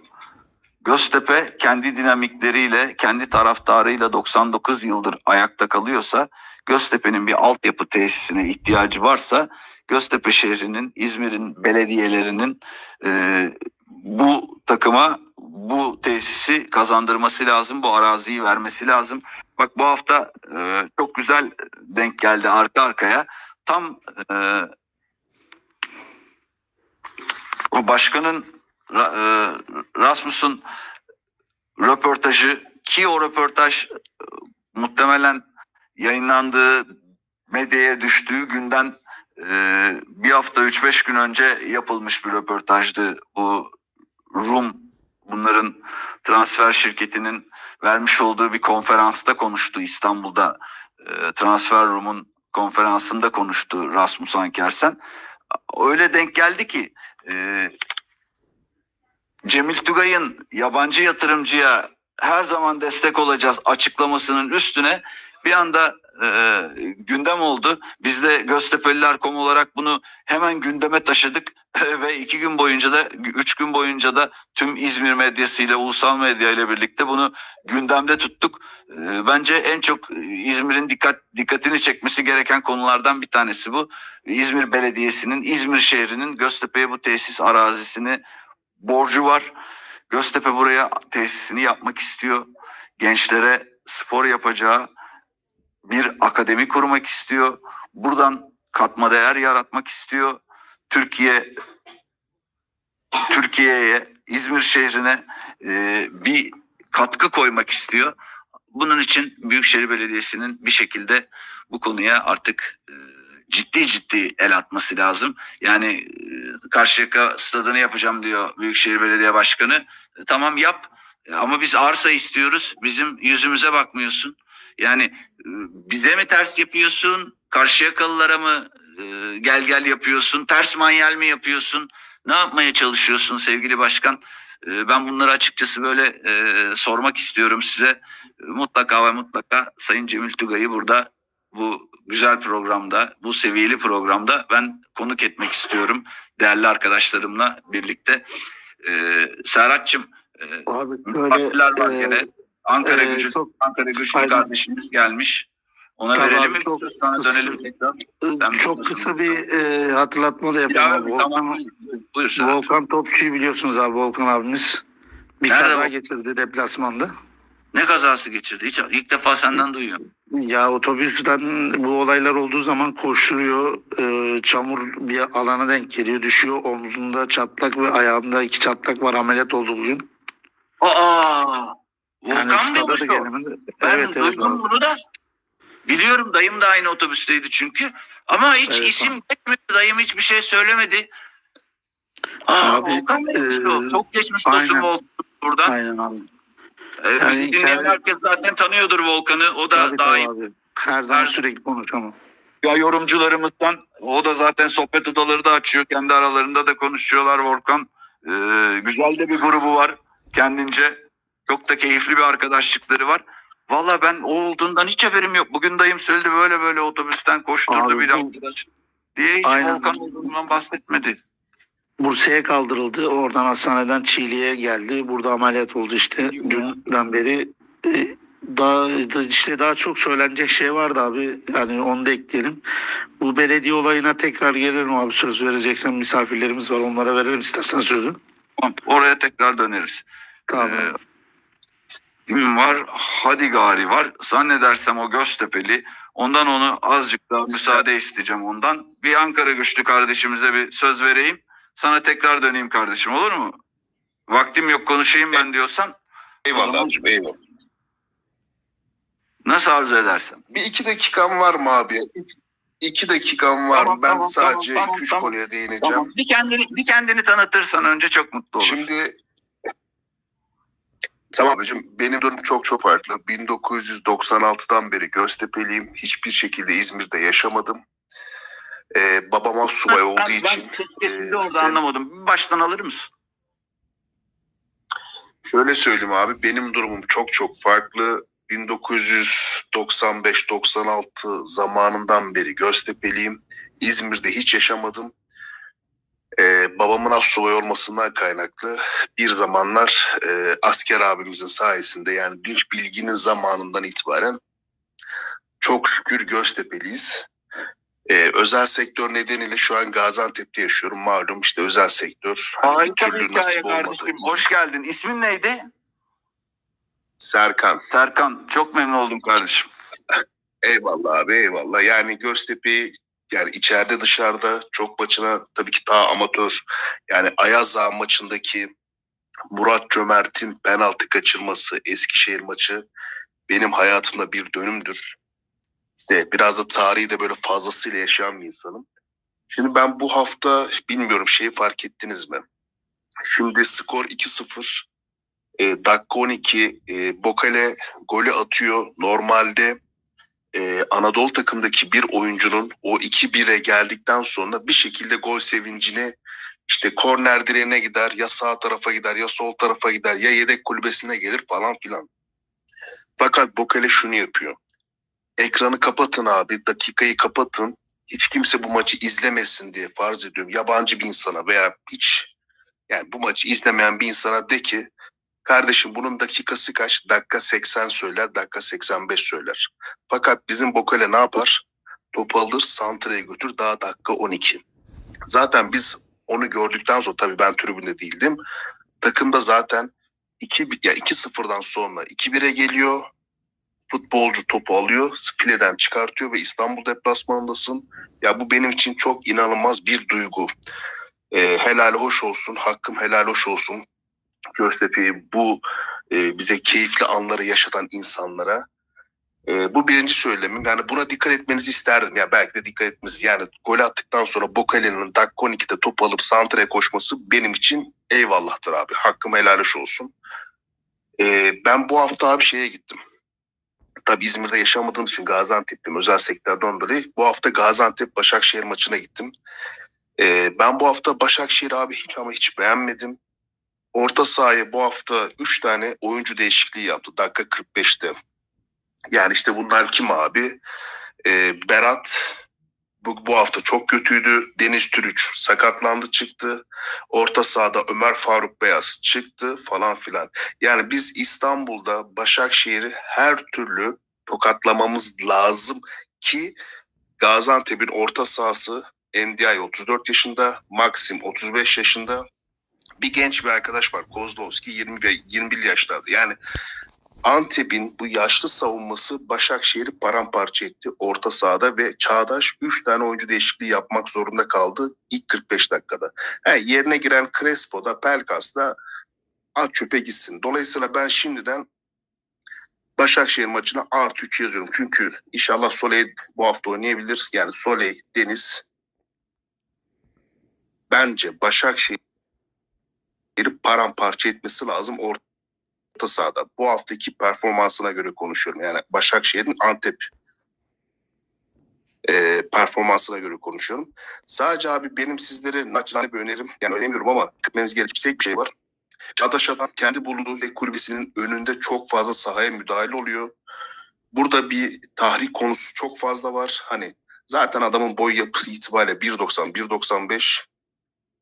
B: Göztepe kendi dinamikleriyle, kendi taraftarıyla 99 yıldır ayakta kalıyorsa, Göztepe'nin bir altyapı tesisine ihtiyacı varsa, Göztepe şehrinin, İzmir'in belediyelerinin e, bu takıma bu tesisi kazandırması lazım, bu araziyi vermesi lazım. Bak bu hafta e, çok güzel denk geldi arka arkaya. Tam e, o başkanın e, Rasmus'un röportajı ki o röportaj e, muhtemelen yayınlandığı medyaya düştüğü günden e, bir hafta 3-5 gün önce yapılmış bir röportajdı. Bu Rum bunların transfer şirketinin vermiş olduğu bir konferansta konuştu İstanbul'da. E, Transfer Rum'un konferansında konuştu Rasmus Ankersen. Öyle denk geldi ki e, Cemil Tugay'ın yabancı yatırımcıya her zaman destek olacağız açıklamasının üstüne bir anda e, gündem oldu. Biz de Göztepe'liler.com olarak bunu hemen gündeme taşıdık ve iki gün boyunca da üç gün boyunca da tüm İzmir medyasıyla ulusal medya ile birlikte bunu gündemde tuttuk. E, bence en çok İzmir'in dikkat dikkatini çekmesi gereken konulardan bir tanesi bu. İzmir Belediyesi'nin, İzmir şehrinin Göztepe'ye bu tesis arazisini borcu var. Göztepe buraya tesisini yapmak istiyor. Gençlere spor yapacağı bir akademi kurmak istiyor. Buradan katma değer yaratmak istiyor. Türkiye Türkiye'ye, İzmir şehrine e, bir katkı koymak istiyor. Bunun için Büyükşehir Belediyesi'nin bir şekilde bu konuya artık e, ciddi ciddi el atması lazım. Yani e, Karşıyaka stadını yapacağım diyor Büyükşehir Belediye Başkanı. E, tamam yap E, ama biz arsa istiyoruz. Bizim yüzümüze bakmıyorsun. Yani e, bize mi ters yapıyorsun? Karşıyakalılara mı e, gel gel yapıyorsun? Ters manyel mi yapıyorsun? Ne yapmaya çalışıyorsun sevgili başkan? Ben bunları açıkçası böyle e, sormak istiyorum size. Mutlaka ve mutlaka Sayın Cemil Tugay'ı burada bu güzel programda, bu seviyeli programda ben konuk etmek istiyorum. Değerli arkadaşlarımla birlikte. Ee, Serhat'cığım,
C: Abi
B: partiler var
C: e,
B: gene. Ankara
C: e,
B: gücü,
C: çok
B: Ankara güçlü
C: Aynen.
B: kardeşimiz gelmiş. Ona
C: Tamam,
B: verelim mi?
C: çok-
B: Sonra dönelim tekrar. Sen
C: çok kısa bir e, hatırlatma da yapayım.
B: Ya,
C: abi.
B: tamam,
C: Volkan,
B: buyur, buyur.
C: Volkan Topçu'yu biliyorsunuz abi Volkan abimiz. Bir
B: Nerede
C: kaza
B: Vol-
C: geçirdi deplasmanda.
B: Ne kazası geçirdi? Hiç, ilk defa senden duyuyorum.
C: Ya otobüsten bu olaylar olduğu zaman koşturuyor. e, çamur bir alana denk geliyor. Düşüyor. Omzunda çatlak ve ayağında iki çatlak var. Ameliyat oldu bugün.
B: Aa!
C: Yani
B: Volkan
C: da
B: mıymış o?
C: gelemedi.
B: Ben
C: Evet evet.
B: duydum
C: abi.
B: bunu da. Biliyorum dayım da aynı otobüsteydi çünkü. Ama hiç
C: Evet,
B: isim geçmedi. Dayım hiçbir şey söylemedi. Aa,
C: Abi,
B: Volkan
C: e,
B: o? Çok geçmiş olsun. Volkan buradan.
C: Aynen abi.
B: Ee,
C: Yani
B: bizi dinleyen
C: hikaye-
B: herkes zaten tanıyordur Volkan'ı. O da
C: Tabii,
B: daha
C: tabii abi. Her zaman
B: Her-
C: sürekli konuşamam.
B: ya yorumcularımızdan o da zaten sohbet odaları da açıyor. Kendi aralarında da konuşuyorlar Volkan. Ee, güzel de bir grubu var kendince. Çok da keyifli bir arkadaşlıkları var. Valla ben o olduğundan hiç haberim yok. Bugün dayım söyledi böyle böyle otobüsten koşturdu
C: Abi
B: bir
C: bu-
B: arkadaş. Diye hiç
C: Aynen.
B: Volkan olduğundan bahsetmedi.
C: Bursa'ya kaldırıldı. Oradan hastaneden Çiğli'ye geldi. Burada ameliyat oldu işte. Dünden beri e, daha da- işte daha çok söylenecek şey vardı abi. Yani onu da ekleyelim. Bu belediye olayına tekrar gelelim abi. Söz vereceksen misafirlerimiz var. Onlara verelim istersen sözü.
B: Tamam, Oraya tekrar döneriz.
C: Tamam.
B: Ee, Kim var? Hadi Gari var. Zannedersem o Göztepe'li. Ondan onu azıcık daha müsaade isteyeceğim ondan. Bir Ankara güçlü kardeşimize bir söz vereyim. Sana tekrar döneyim kardeşim olur mu? Vaktim yok konuşayım ben diyorsan.
D: Eyvallah abicim eyvallah.
B: Nasıl arzu edersen.
D: Bir iki dakikam var mı abi? Üç, iki dakikam var.
B: Tamam,
D: ben
B: tamam,
D: sadece
B: tamam,
D: iki üç
B: tamam.
D: konuya değineceğim.
B: Tamam. Bir kendini bir kendini tanıtırsan önce çok mutlu olurum.
D: Şimdi Tamam abicim benim durum çok çok farklı. 1996'dan beri Göztepe'liyim. Hiçbir şekilde İzmir'de yaşamadım. Ee, babam asubay olduğu
B: ben,
D: için
B: Ben
D: e,
B: orada
D: sen-
B: anlamadım. Baştan alır mısın?
D: Şöyle söyleyeyim abi benim durumum çok çok farklı. 1995-96 zamanından beri Göztepe'liyim. İzmir'de hiç yaşamadım. Ee, babamın asubay olmasından kaynaklı bir zamanlar e, asker abimizin sayesinde yani Dinç Bilgi'nin zamanından itibaren çok şükür Göztepe'liyiz. Ee, özel sektör nedeniyle şu an Gaziantep'te yaşıyorum. Malum işte özel sektör. Hani bir türlü nasip olmadı.
B: kardeşim. Hoş geldin. İsmin neydi?
D: Serkan.
B: Serkan. Çok memnun oldum kardeşim.
D: Eyvallah abi eyvallah. Yani Göztepe yani içeride dışarıda çok maçına tabii ki daha amatör. Yani Ayaz Ağa maçındaki Murat Cömert'in penaltı kaçırması Eskişehir maçı benim hayatımda bir dönümdür. İşte biraz da tarihi de böyle fazlasıyla yaşayan bir insanım. Şimdi ben bu hafta bilmiyorum şeyi fark ettiniz mi? Şimdi skor 2-0. E, dakika 12 e, Bokale golü atıyor. Normalde e, Anadolu takımdaki bir oyuncunun o 2-1'e geldikten sonra bir şekilde gol sevincini işte korner direğine gider ya sağ tarafa gider ya sol tarafa gider ya yedek kulübesine gelir falan filan. Fakat Bokale şunu yapıyor. Ekranı kapatın abi dakikayı kapatın. Hiç kimse bu maçı izlemesin diye farz ediyorum. Yabancı bir insana veya hiç yani bu maçı izlemeyen bir insana de ki kardeşim bunun dakikası kaç? Dakika 80 söyler, dakika 85 söyler. Fakat bizim Bokale ne yapar? Topu alır, santraya götür daha dakika 12. Zaten biz onu gördükten sonra tabii ben tribünde değildim. Takımda zaten 2 ya 2-0'dan sonra 2-1'e geliyor. Futbolcu topu alıyor, fileden çıkartıyor ve İstanbul deplasmanındasın. Ya bu benim için çok inanılmaz bir duygu. Ee, helal hoş olsun, hakkım helal hoş olsun. Göztepe'yi bu e, bize keyifli anları yaşatan insanlara. E, bu birinci söylemim. Yani buna dikkat etmenizi isterdim. Ya belki de dikkat etmeniz. Yani gol attıktan sonra Bokale'nin dakika 12'de top alıp santraya koşması benim için eyvallahtır abi. Hakkım helal hoş olsun. E, ben bu hafta abi şeye gittim. Tabii İzmir'de yaşamadığım için Gaziantep'teyim özel sektörden dolayı. Bu hafta Gaziantep Başakşehir maçına gittim. E, ben bu hafta Başakşehir abi hiç ama hiç beğenmedim. Orta sahaya bu hafta 3 tane oyuncu değişikliği yaptı dakika 45'te. Yani işte bunlar kim abi? Ee, Berat bu, bu hafta çok kötüydü. Deniz Türüç sakatlandı çıktı. Orta sahada Ömer Faruk Beyaz çıktı falan filan. Yani biz İstanbul'da Başakşehir'i her türlü tokatlamamız lazım ki Gaziantep'in orta sahası Ndiaye 34 yaşında, Maxim 35 yaşında, bir genç bir arkadaş var Kozlovski 20 ve 21 yaşlarda. Yani Antep'in bu yaşlı savunması Başakşehir'i paramparça etti orta sahada ve Çağdaş 3 tane oyuncu değişikliği yapmak zorunda kaldı ilk 45 dakikada. He, yerine giren Crespo da Pelkas da at çöpe gitsin. Dolayısıyla ben şimdiden Başakşehir maçına artı 3 yazıyorum. Çünkü inşallah Soley bu hafta oynayabilir. Yani Soley, Deniz bence Başakşehir paramparça etmesi lazım orta sahada. Bu haftaki performansına göre konuşuyorum. Yani Başakşehir'in Antep e, performansına göre konuşuyorum. Sadece abi benim sizlere naçizane bir önerim. Yani önemiyorum ama gitmeniz gereken tek bir şey var. Çağdaş kendi bulunduğu lig kulübesinin önünde çok fazla sahaya müdahale oluyor. Burada bir tahrik konusu çok fazla var. Hani zaten adamın boy yapısı itibariyle 1.90, 1.95.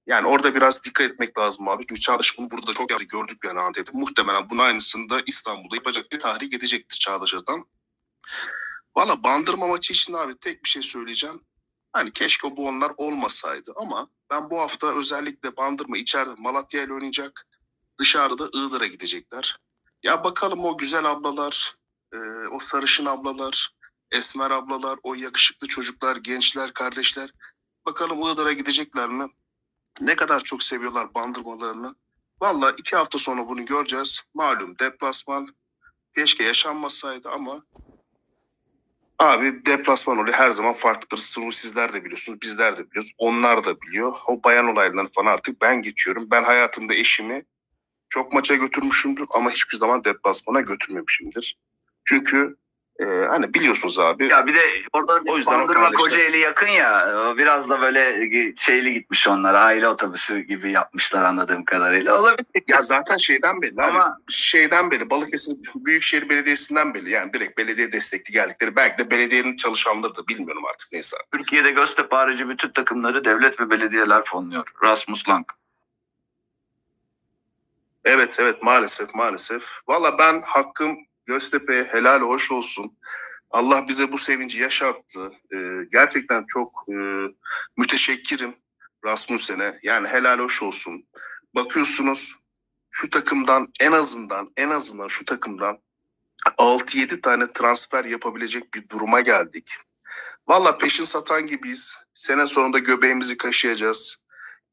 D: Yani orada biraz dikkat etmek lazım abi. Çünkü Çağdaş bunu burada çok yaptı. Gördük yani Antep'te. Muhtemelen bunun aynısını da İstanbul'da yapacaktır. Tahrik edecektir Çağdaş adam. Valla bandırma maçı için abi tek bir şey söyleyeceğim. Hani keşke bu onlar olmasaydı ama ben bu hafta özellikle bandırma içeride Malatya ile oynayacak. Dışarıda Iğdır'a gidecekler. Ya bakalım o güzel ablalar, e, o sarışın ablalar, esmer ablalar, o yakışıklı çocuklar, gençler, kardeşler. Bakalım Iğdır'a gidecekler mi? Ne kadar çok seviyorlar bandırmalarını. Valla iki hafta sonra bunu göreceğiz. Malum deplasman keşke yaşanmasaydı ama Abi deplasman oluyor her zaman farklıdır. Bunu sizler de biliyorsunuz, bizler de biliyoruz. Onlar da biliyor. O bayan olaylarını falan artık ben geçiyorum. Ben hayatımda eşimi çok maça götürmüşümdür ama hiçbir zaman deplasmana götürmemişimdir. Çünkü e, hani biliyorsunuz abi.
B: Ya bir de orada
D: O yüzden
B: Bandırma Kocaeli yakın ya biraz da böyle şeyli gitmiş onlar aile otobüsü gibi yapmışlar anladığım kadarıyla. Olabilir
D: Ya zaten şeyden belli. Ama
B: ama
D: şeyden beri Balıkesir Büyükşehir Belediyesi'nden belli. Yani direkt belediye destekli geldikleri. Belki de belediyenin çalışanları da bilmiyorum artık neyse.
B: Türkiye'de Göztepe harici bütün takımları devlet ve belediyeler fonluyor. Rasmus Lang.
D: Evet evet maalesef maalesef. Valla ben hakkım Göztepe'ye helal hoş olsun. Allah bize bu sevinci yaşattı. Ee, gerçekten çok e, müteşekkirim Rasmussen'e. Yani helal hoş olsun. Bakıyorsunuz şu takımdan en azından en azından şu takımdan 6-7 tane transfer yapabilecek bir duruma geldik. Valla peşin satan gibiyiz. Sene sonunda göbeğimizi kaşıyacağız.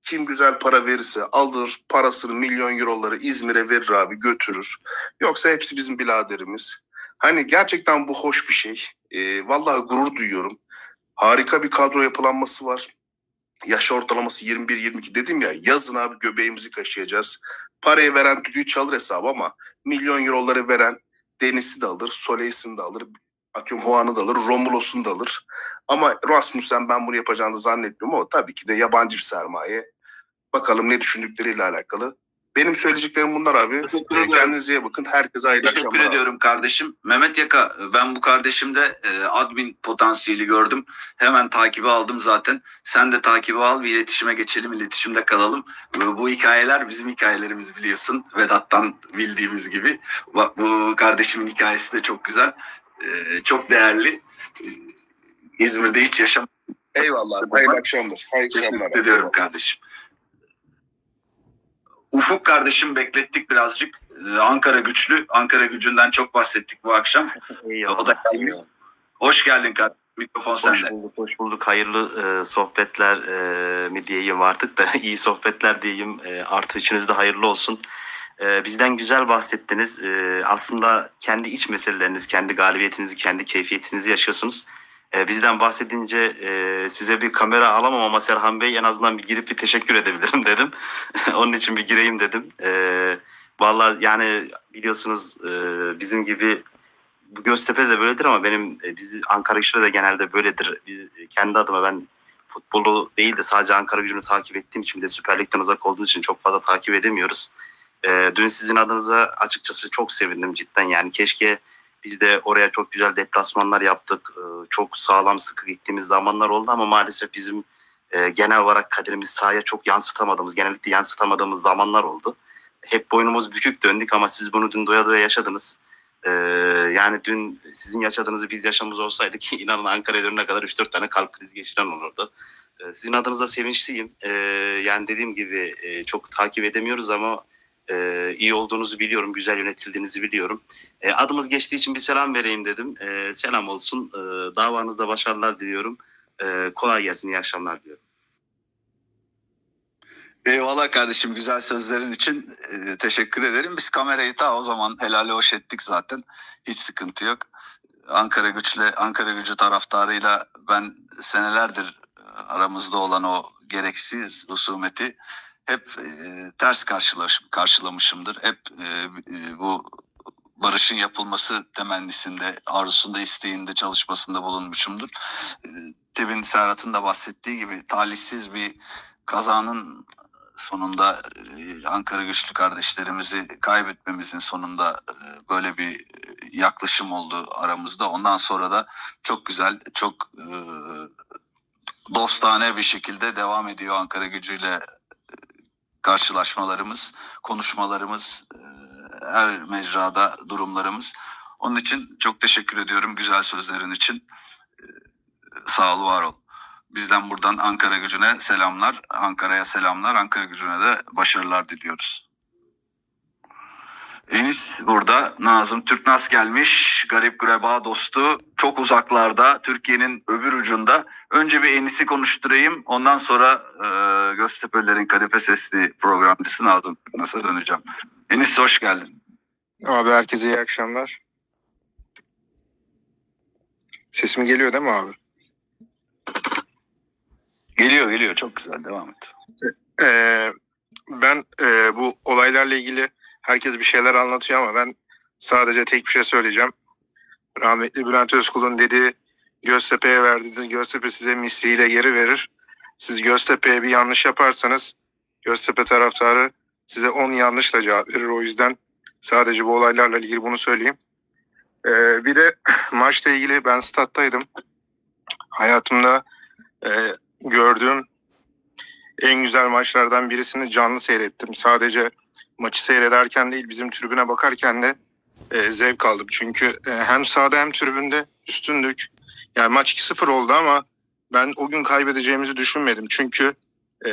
D: Kim güzel para verirse alır parasını milyon euroları İzmir'e verir abi götürür. Yoksa hepsi bizim biraderimiz. Hani gerçekten bu hoş bir şey. Ee, vallahi gurur duyuyorum. Harika bir kadro yapılanması var. Yaş ortalaması 21-22 dedim ya yazın abi göbeğimizi kaşıyacağız. Parayı veren düdüğü çalır hesabı ama milyon euroları veren Deniz'i de alır, Soleil'sini de alır, Atıyorum Juan'ı da alır, Romulos'unu da alır. Ama Rasmussen ben bunu yapacağını zannetmiyorum ama tabii ki de yabancı bir sermaye. Bakalım ne düşündükleriyle alakalı. Benim söyleyeceklerim bunlar abi.
B: Teşekkür
D: Ee. Kendinize iyi bakın. Herkese hayırlı
B: Teşekkür
D: akşamlar. abi.
B: ediyorum kardeşim. Mehmet Yaka ben bu kardeşimde e, admin potansiyeli gördüm. Hemen takibi aldım zaten. Sen de takibi al bir iletişime geçelim iletişimde kalalım. E, bu hikayeler bizim hikayelerimiz biliyorsun. Vedat'tan bildiğimiz gibi. Bak bu kardeşimin hikayesi de çok güzel. E, çok değerli. E, İzmir'de hiç yaşam
D: Eyvallah. Hayırlı akşamlar. Hayırlı akşamlar.
B: Ediyorum kardeşim. Ufuk kardeşim beklettik birazcık. Ee, Ankara güçlü. Ankara gücünden çok bahsettik bu akşam. O da gelmiş. Hoş geldin kardeşim. Mikrofon
E: Hoş
B: sende.
E: bulduk, hoş bulduk. Hayırlı e, sohbetler e, mi diyeyim artık da iyi sohbetler diyeyim. E, artı üçünüz de hayırlı olsun. E, bizden güzel bahsettiniz. E, aslında kendi iç meseleleriniz, kendi galibiyetinizi, kendi keyfiyetinizi yaşıyorsunuz. E, bizden bahsedince e, size bir kamera alamam ama Serhan Bey en azından bir girip bir teşekkür edebilirim dedim. Onun için bir gireyim dedim. E, Vallahi yani biliyorsunuz e, bizim gibi bu Göztepe'de de böyledir ama benim e, biz Ankara güçlü de genelde böyledir. Bir- kendi adıma ben futbolu değil de sadece Ankara gücünü takip ettiğim için de Süper Lig'den uzak olduğu için çok fazla takip edemiyoruz. E, dün sizin adınıza açıkçası çok sevindim cidden yani keşke biz de oraya çok güzel deplasmanlar yaptık. E, çok sağlam sıkı gittiğimiz zamanlar oldu ama maalesef bizim e, genel olarak kaderimiz sahaya çok yansıtamadığımız, genellikle yansıtamadığımız zamanlar oldu. Hep boynumuz bükük döndük ama siz bunu dün doya doya yaşadınız. Ee, yani dün sizin yaşadığınızı biz yaşamız olsaydı ki inanın Ankara'ya dönene kadar 3-4 tane kalp krizi geçiren olurdu. Ee, sizin adınıza sevinçliyim. Ee, yani dediğim gibi e, çok takip edemiyoruz ama e, iyi olduğunuzu biliyorum, güzel yönetildiğinizi biliyorum. E, adımız geçtiği için bir selam vereyim dedim. E, selam olsun. E, davanızda başarılar diliyorum. E, kolay gelsin, iyi akşamlar diliyorum.
B: Eyvallah kardeşim güzel sözlerin için e, teşekkür ederim. Biz kamerayı ta o zaman helale hoş ettik zaten. Hiç sıkıntı yok. Ankara güçle Ankara gücü taraftarıyla ben senelerdir aramızda olan o gereksiz husumeti hep e, ters karşılaş, karşılamışımdır. Hep e, e, bu barışın yapılması temennisinde, arzusunda, isteğinde, çalışmasında bulunmuşumdur. E, Tebin Serhat'ın da bahsettiği gibi talihsiz bir kazanın sonunda e, Ankara güçlü kardeşlerimizi kaybetmemizin sonunda e, böyle bir yaklaşım oldu aramızda. Ondan sonra da çok güzel, çok e, dostane bir şekilde devam ediyor Ankara gücüyle karşılaşmalarımız, konuşmalarımız, e, her mecrada durumlarımız. Onun için çok teşekkür ediyorum güzel sözlerin için. E, Sağ ol, var ol. Bizden buradan Ankara gücüne selamlar, Ankara'ya selamlar, Ankara gücüne de başarılar diliyoruz. Enis burada, Nazım Türknas gelmiş, garip greba dostu, çok uzaklarda, Türkiye'nin öbür ucunda. Önce bir Enis'i konuşturayım, ondan sonra e, Göztepe'lerin Kadife Sesli programcısı Nazım Türknas'a döneceğim. Enis hoş geldin.
F: Abi herkese iyi akşamlar. Sesim geliyor değil mi abi?
B: Geliyor geliyor, çok güzel, devam et.
F: Ee, ben e, bu olaylarla ilgili herkes bir şeyler anlatıyor ama ben sadece tek bir şey söyleyeceğim. Rahmetli Bülent Özkul'un dediği Göztepe'ye verdiğiniz Göztepe size misliyle geri verir. Siz Göztepe'ye bir yanlış yaparsanız Göztepe taraftarı size 10 yanlışla cevap verir. O yüzden sadece bu olaylarla ilgili bunu söyleyeyim. Ee, bir de maçla ilgili ben stat'taydım. Hayatımda e, gördüğüm en güzel maçlardan birisini canlı seyrettim. Sadece maçı seyrederken değil bizim tribüne bakarken de e, zevk aldım. Çünkü e, hem sahada hem tribünde üstündük. Yani maç 2-0 oldu ama ben o gün kaybedeceğimizi düşünmedim. Çünkü e,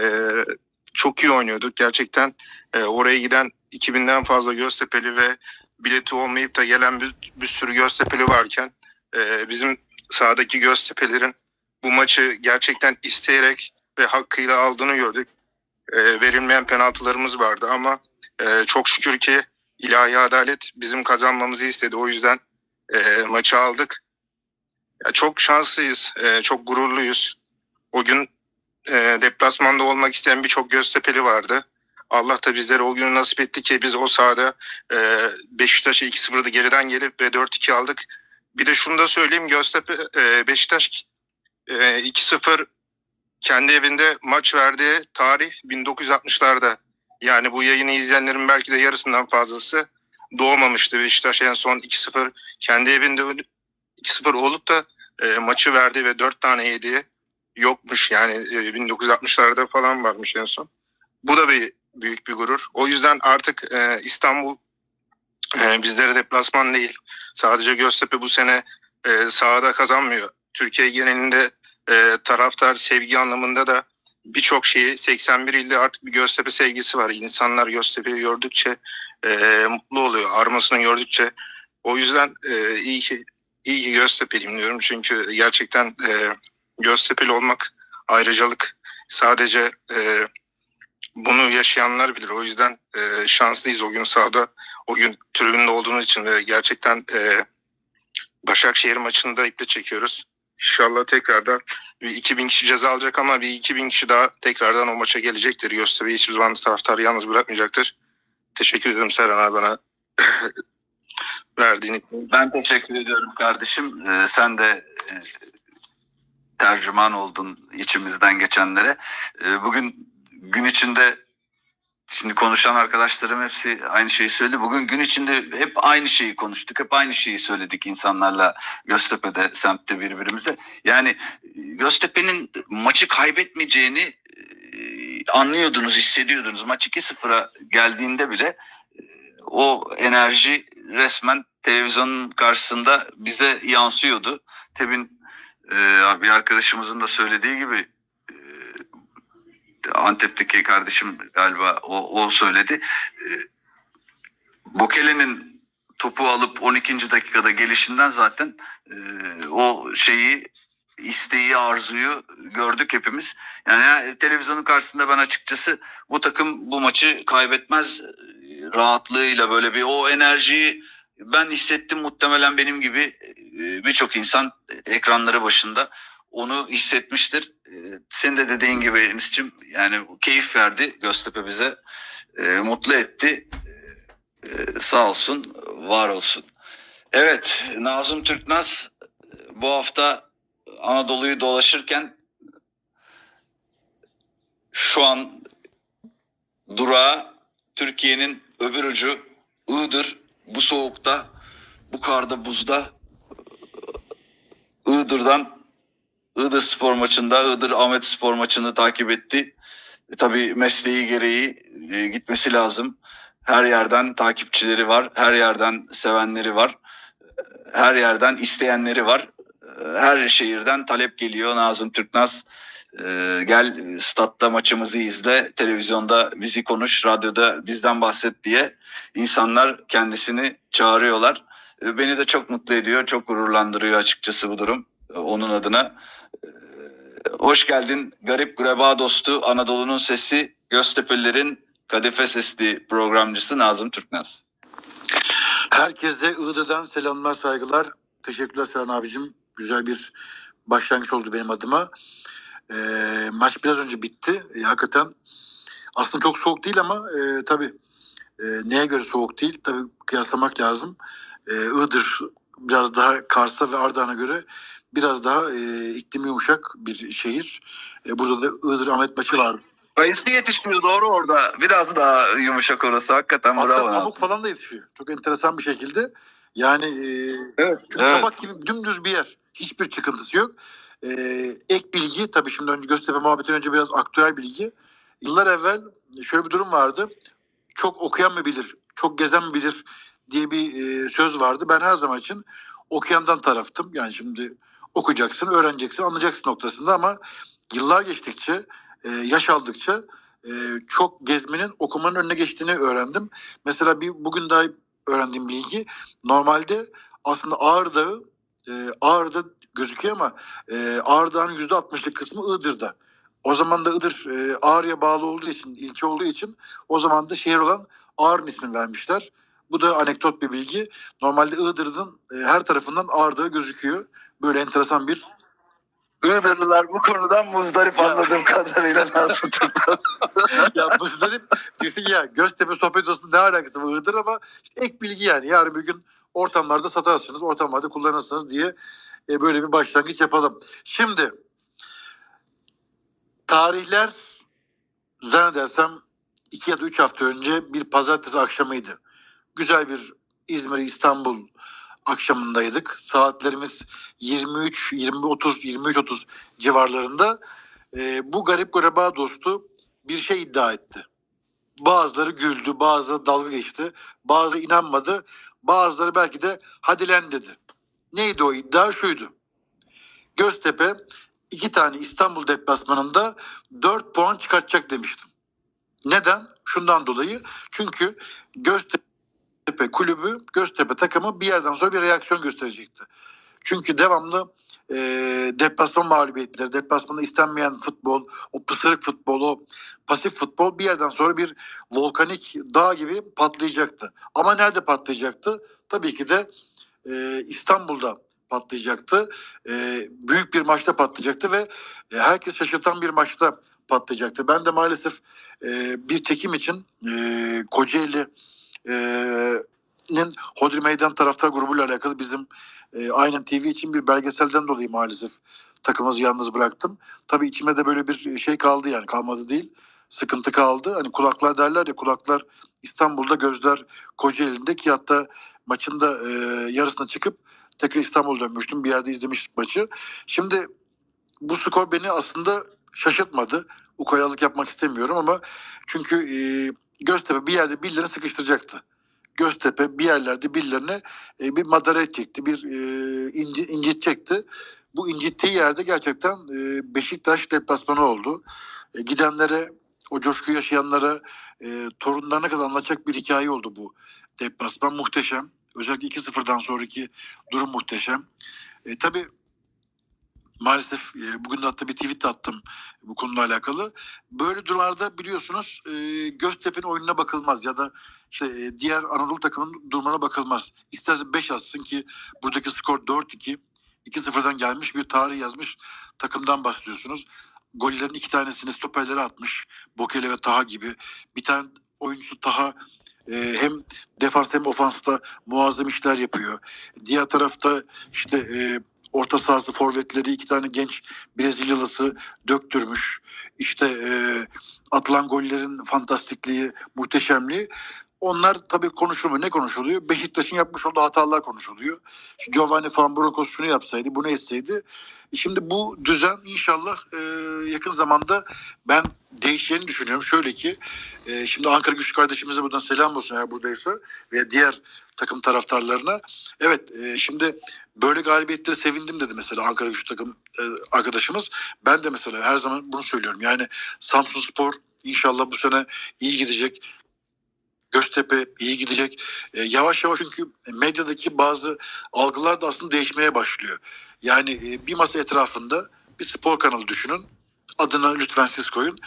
F: çok iyi oynuyorduk. Gerçekten e, oraya giden 2000'den fazla Göztepe'li ve bileti olmayıp da gelen bir, bir sürü Göztepe'li varken e, bizim sahadaki Göztepe'lerin bu maçı gerçekten isteyerek ve hakkıyla aldığını gördük. E, verilmeyen penaltılarımız vardı ama e, çok şükür ki ilahi adalet bizim kazanmamızı istedi. O yüzden e, maçı aldık. Ya çok şanslıyız, e, çok gururluyuz. O gün e, deplasmanda olmak isteyen birçok Göztepe'li vardı. Allah da bizlere o günü nasip etti ki biz o sahada e, Beşiktaş'ı 2-0'da geriden gelip ve 4-2 aldık. Bir de şunu da söyleyeyim Göztepe e, Beşiktaş e, 2-0 kendi evinde maç verdiği tarih 1960'larda. Yani bu yayını izleyenlerin belki de yarısından fazlası doğmamıştı. Beşiktaş en son 2-0 kendi evinde 2-0 olup da e, maçı verdi ve 4 tane yedi yokmuş. Yani e, 1960'larda falan varmış en son. Bu da bir büyük bir gurur. O yüzden artık e, İstanbul e, bizlere deplasman değil. Sadece Göztepe bu sene e, sahada kazanmıyor. Türkiye genelinde e, taraftar sevgi anlamında da birçok şeyi 81 ilde artık bir Göztepe sevgisi var. İnsanlar Göztepe'yi gördükçe e, mutlu oluyor. Armasını gördükçe. O yüzden e, iyi ki iyi ki Göztepe'liyim diyorum. Çünkü gerçekten e, Göztepe'li olmak ayrıcalık. Sadece e, bunu yaşayanlar bilir. O yüzden e, şanslıyız o gün sahada. O gün tribünde olduğumuz için ve gerçekten e, Başakşehir maçını da iple çekiyoruz. İnşallah tekrardan bir 2000 kişi ceza alacak ama bir 2000 kişi daha tekrardan o maça gelecektir. Göztepe'yi hiçbir zaman taraftarı yalnız bırakmayacaktır. Teşekkür ederim Serhan abi bana verdiğin
B: Ben teşekkür ediyorum kardeşim. Ee, sen de e, tercüman oldun içimizden geçenlere. Ee, bugün gün içinde şimdi konuşan arkadaşlarım hepsi aynı şeyi söyledi. Bugün gün içinde hep aynı şeyi konuştuk. Hep aynı şeyi söyledik insanlarla Göztepe'de, semtte birbirimize. Yani Göztepe'nin maçı kaybetmeyeceğini e, anlıyordunuz, hissediyordunuz. Maç 2-0'a geldiğinde bile e, o enerji resmen televizyonun karşısında bize yansıyordu. Tebin e, bir arkadaşımızın da söylediği gibi e, Antep'teki kardeşim galiba o, o söyledi. E, Bokele'nin topu alıp 12. dakikada gelişinden zaten e, o şeyi isteği, arzuyu gördük hepimiz. Yani ya, televizyonun karşısında ben açıkçası bu takım bu maçı kaybetmez e, rahatlığıyla böyle bir o enerjiyi ben hissettim muhtemelen benim gibi e, birçok insan ekranları başında onu hissetmiştir. E, Senin de dediğin gibi Enis'cim yani keyif verdi Göztepe bize. E, mutlu etti. E, Ee, sağ olsun, var olsun. Evet, Nazım Türknaz bu hafta Anadolu'yu dolaşırken şu an durağı Türkiye'nin öbür ucu Iğdır bu soğukta, bu karda, buzda Iğdır'dan Iğdır spor maçında Iğdır Ahmet spor maçını takip etti. E, tabii mesleği gereği e, gitmesi lazım. Her yerden takipçileri var, her yerden sevenleri var, her yerden isteyenleri var. E, Her şehirden talep geliyor Nazım Türknaz. e, gel statta maçımızı izle, televizyonda bizi konuş, radyoda bizden bahset diye insanlar kendisini çağırıyorlar. E, Beni de çok mutlu ediyor, çok gururlandırıyor açıkçası bu durum e, onun adına. E, Hoş geldin Garip Gureba Dostu, Anadolu'nun Sesi, Göztepe'lilerin Kadife Sesli programcısı Nazım Türknaz.
G: Herkese Iğdır'dan selamlar, saygılar. Teşekkürler Serhan abicim. Güzel bir başlangıç oldu benim adıma. Ee, maç biraz önce bitti. Ee, hakikaten aslında çok soğuk değil ama e, tabii e, neye göre soğuk değil? Tabii kıyaslamak lazım. Ee, Iğdır biraz daha Kars'a ve Ardahan'a göre biraz daha e, iklimi yumuşak bir şehir. E, burada da Iğdır Ahmet maçı var.
B: Kayısı yetişmiyor doğru orada. Biraz daha yumuşak orası. Hakikaten
G: Hatta
B: bravo.
G: pamuk falan da yetişiyor. Çok enteresan bir şekilde. Yani e,
B: Evet, evet.
G: kabak gibi dümdüz bir yer. Hiçbir çıkıntısı yok. Ee, ek bilgi tabii şimdi önce Göztepe muhabbetinden önce biraz aktüel bilgi. Yıllar evvel şöyle bir durum vardı. Çok okuyan mı bilir, çok gezen mi bilir diye bir e, söz vardı. Ben her zaman için okuyandan taraftım. Yani şimdi okuyacaksın, öğreneceksin, anlayacaksın noktasında ama yıllar geçtikçe, e, yaş aldıkça e, çok gezmenin okumanın önüne geçtiğini öğrendim. Mesela bir bugün daha öğrendiğim bilgi normalde aslında Ağrı Dağı e, Ağrı'da gözüküyor ama e, Ağrı Dağı'nın %60'lık kısmı Iğdır'da. O zaman da Iğdır e, Ağrı'ya bağlı olduğu için, ilçe olduğu için o zaman da şehir olan Ağrı ismini vermişler. Bu da anekdot bir bilgi. Normalde Iğdır'ın e, her tarafından Ağrı Dağı gözüküyor. Böyle enteresan bir
B: Iğdırlılar bu konudan muzdarip anladığım kadarıyla Nazım Türknaz.
G: ya dedim diyorsun ki ya Göztepe sohbet odasının ne alakası var Iğdır ama işte ek bilgi yani yarın bir gün ortamlarda satarsınız ortamlarda kullanırsınız diye e, böyle bir başlangıç yapalım. Şimdi tarihler zannedersem iki ya da üç hafta önce bir pazartesi akşamıydı. Güzel bir İzmir İstanbul akşamındaydık. Saatlerimiz 23 20 30 23 30 civarlarında. E, bu garip gureba dostu bir şey iddia etti. Bazıları güldü, bazıları dalga geçti, bazıları inanmadı, bazıları belki de hadi lan dedi. Neydi o iddia? Şuydu. Göztepe iki tane İstanbul deplasmanında 4 puan çıkartacak demiştim. Neden? Şundan dolayı. Çünkü Göztepe kulübü, Göztepe takımı bir yerden sonra bir reaksiyon gösterecekti. Çünkü devamlı e, deplasman mağlubiyetleri, deplasmanda istenmeyen futbol, o pısırık futbol, o pasif futbol bir yerden sonra bir volkanik dağ gibi patlayacaktı. Ama nerede patlayacaktı? Tabii ki de e, İstanbul'da patlayacaktı. E, büyük bir maçta patlayacaktı ve e, herkes şaşırtan bir maçta patlayacaktı. Ben de maalesef e, bir çekim için e, Kocaeli nin Hodri Meydan taraftar grubuyla alakalı bizim e, aynen TV için bir belgeselden dolayı maalesef takımımızı yalnız bıraktım. Tabii içime de böyle bir şey kaldı yani kalmadı değil. Sıkıntı kaldı. Hani kulaklar derler ya kulaklar İstanbul'da gözler Kocaeli'nde ki hatta maçın da e, yarısına çıkıp tekrar İstanbul'a dönmüştüm. Bir yerde izlemiştik maçı. Şimdi bu skor beni aslında şaşırtmadı. Ukoyalık yapmak istemiyorum ama çünkü e, Göztepe bir yerde birilerini sıkıştıracaktı. Göztepe bir yerlerde birilerini e, bir madara edecekti, bir e, inci, incitecekti. Bu incittiği yerde gerçekten e, Beşiktaş deplasmanı oldu. E, gidenlere, o coşkuyu yaşayanlara, e, torunlarına kadar anlatacak bir hikaye oldu bu deplasman. Muhteşem. Özellikle 2-0'dan sonraki durum muhteşem. E, tabii maalesef e, bugün de hatta bir tweet attım bu konuyla alakalı. Böyle durumlarda biliyorsunuz e, Göztepe'nin oyununa bakılmaz ya da işte e, diğer Anadolu takımının durumuna bakılmaz. İsterse 5 atsın ki buradaki skor 4-2. 2-0'dan gelmiş bir tarih yazmış takımdan bahsediyorsunuz. Gollerin iki tanesini stoperlere atmış. Bokele ve Taha gibi. Bir tane oyuncusu Taha e, hem defans hem ofansta muazzam işler yapıyor. Diğer tarafta işte e, orta sahası forvetleri iki tane genç Brezilyalısı döktürmüş. İşte e, atılan gollerin fantastikliği, muhteşemliği. Onlar tabii konuşulmuyor. Ne konuşuluyor? Beşiktaş'ın yapmış olduğu hatalar konuşuluyor. Giovanni Van Bronckhorst şunu yapsaydı, bunu etseydi. Şimdi bu düzen inşallah e, yakın zamanda ben değişeceğini düşünüyorum. Şöyle ki e, şimdi Ankara Güçlü kardeşimize buradan selam olsun eğer buradaysa ve diğer takım taraftarlarına. Evet e, şimdi böyle galibiyetlere sevindim dedi mesela Ankara Güçlü takım e, arkadaşımız. Ben de mesela her zaman bunu söylüyorum. Yani Samsun Spor inşallah bu sene iyi gidecek. Göztepe iyi gidecek. E, yavaş yavaş çünkü medyadaki bazı algılar da aslında değişmeye başlıyor. Yani e, bir masa etrafında bir spor kanalı düşünün. Adına lütfen siz koyun.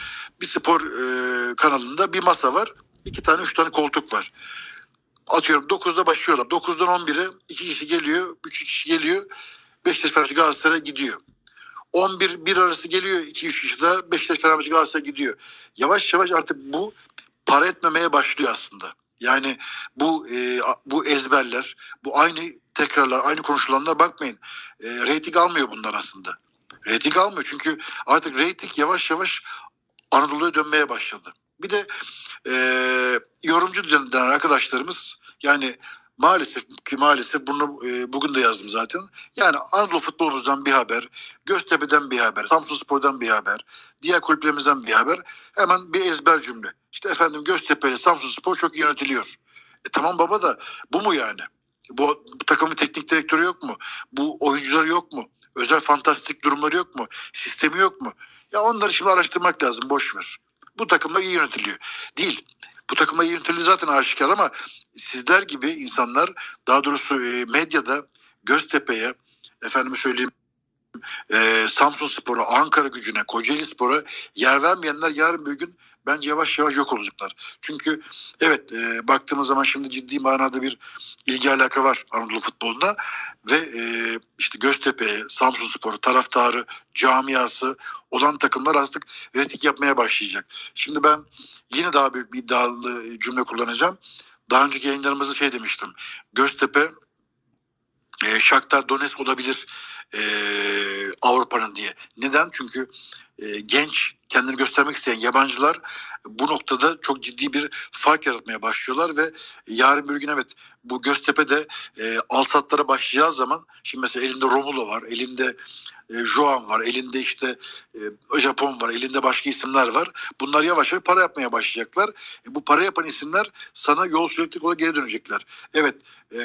G: Bir spor e, kanalında bir masa var. iki tane üç tane koltuk var. Atıyorum 9'da başlıyorlar. 9'dan 11'e iki kişi geliyor. Üç kişi geliyor. Beşiktaş Fenerbahçe Galatasaray gidiyor. 11 bir arası geliyor 2-3 kişi daha Beşiktaş Fenerbahçe Galatasaray gidiyor. Yavaş yavaş artık bu para etmemeye başlıyor aslında. Yani bu e, bu ezberler, bu aynı tekrarlar, aynı konuşulanlar bakmayın. E, reyting almıyor bunlar aslında. Reyting almıyor çünkü artık reyting yavaş yavaş Anadolu'ya dönmeye başladı. Bir de e, yorumcu denen arkadaşlarımız yani maalesef ki maalesef bunu e, bugün de yazdım zaten. Yani Anadolu futbolumuzdan bir haber, Göztepe'den bir haber, Samsun Spor'dan bir haber, diğer kulüplerimizden bir haber. Hemen bir ezber cümle. İşte efendim Göztepe ile Samsun Spor çok iyi yönetiliyor. E tamam baba da bu mu yani? Bu, bu takımın teknik direktörü yok mu? Bu oyuncular yok mu? Özel fantastik durumları yok mu? Sistemi yok mu? Ya onları şimdi araştırmak lazım. Boş ver. Bu takımlar iyi yönetiliyor. Değil. Bu takımlar iyi yönetildiği zaten aşikar ama sizler gibi insanlar daha doğrusu e, medyada Göztepe'ye efendime söyleyeyim e, Samsun Spor'a, Ankara gücüne, Kocaeli Spor'a yer vermeyenler yarın bir gün bence yavaş yavaş yok olacaklar. Çünkü evet e, baktığımız zaman şimdi ciddi manada bir ilgi alaka var Anadolu futboluna ve e, işte Göztepe, Samsun Sporu, taraftarı, camiası olan takımlar artık retik yapmaya başlayacak. Şimdi ben yine daha büyük bir iddialı cümle kullanacağım. Daha önceki yayınlarımızda şey demiştim. Göztepe e, Shakhtar Donetsk olabilir e, Avrupa'nın diye. Neden? Çünkü e, genç kendini göstermek isteyen yabancılar bu noktada çok ciddi bir fark yaratmaya başlıyorlar ve yarın bir gün evet bu Göztepe'de e, alsatlara başlayacağı zaman şimdi mesela elinde Romulo var, elinde e, Joan var, elinde işte e, Japon var, elinde başka isimler var. Bunlar yavaş yavaş para yapmaya başlayacaklar. E, bu para yapan isimler sana yol sürekli olarak geri dönecekler. Evet e,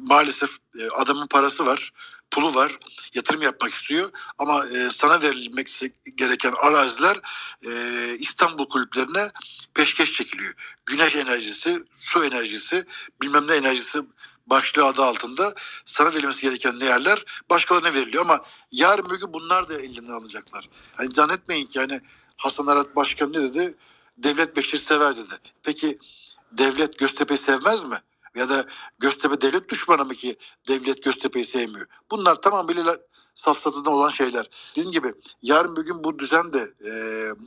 G: maalesef e, adamın parası var pulu var, yatırım yapmak istiyor ama e, sana verilmek gereken araziler e, İstanbul kulüplerine peşkeş çekiliyor. Güneş enerjisi, su enerjisi, bilmem ne enerjisi başlığı adı altında sana verilmesi gereken değerler başkalarına veriliyor ama yarın bir gün bunlar da elinden alacaklar. Hani zannetmeyin ki yani Hasan Arat Başkan ne dedi? Devlet Beşir sever dedi. Peki devlet Göztepe sevmez mi? Ya da Göztepe devlet düşmanı mı ki devlet Göztepe'yi sevmiyor? Bunlar tamamıyla safsatadan olan şeyler. Dediğim gibi yarın bir gün bu düzen de e,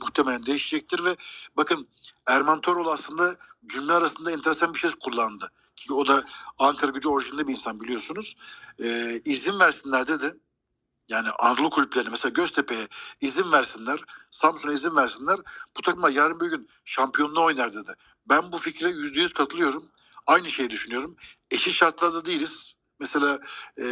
G: muhtemelen değişecektir ve bakın Erman Toroğlu aslında cümle arasında enteresan bir şey kullandı. Ki o da Ankara gücü orijinali bir insan biliyorsunuz. E, izin versinler dedi. Yani Anadolu kulüplerine mesela Göztepe'ye izin versinler, Samsun'a izin versinler. Bu takımlar yarın bir gün şampiyonluğu oynar dedi. Ben bu fikre yüzde yüz katılıyorum. Aynı şeyi düşünüyorum. Eşit şartlarda değiliz. Mesela e,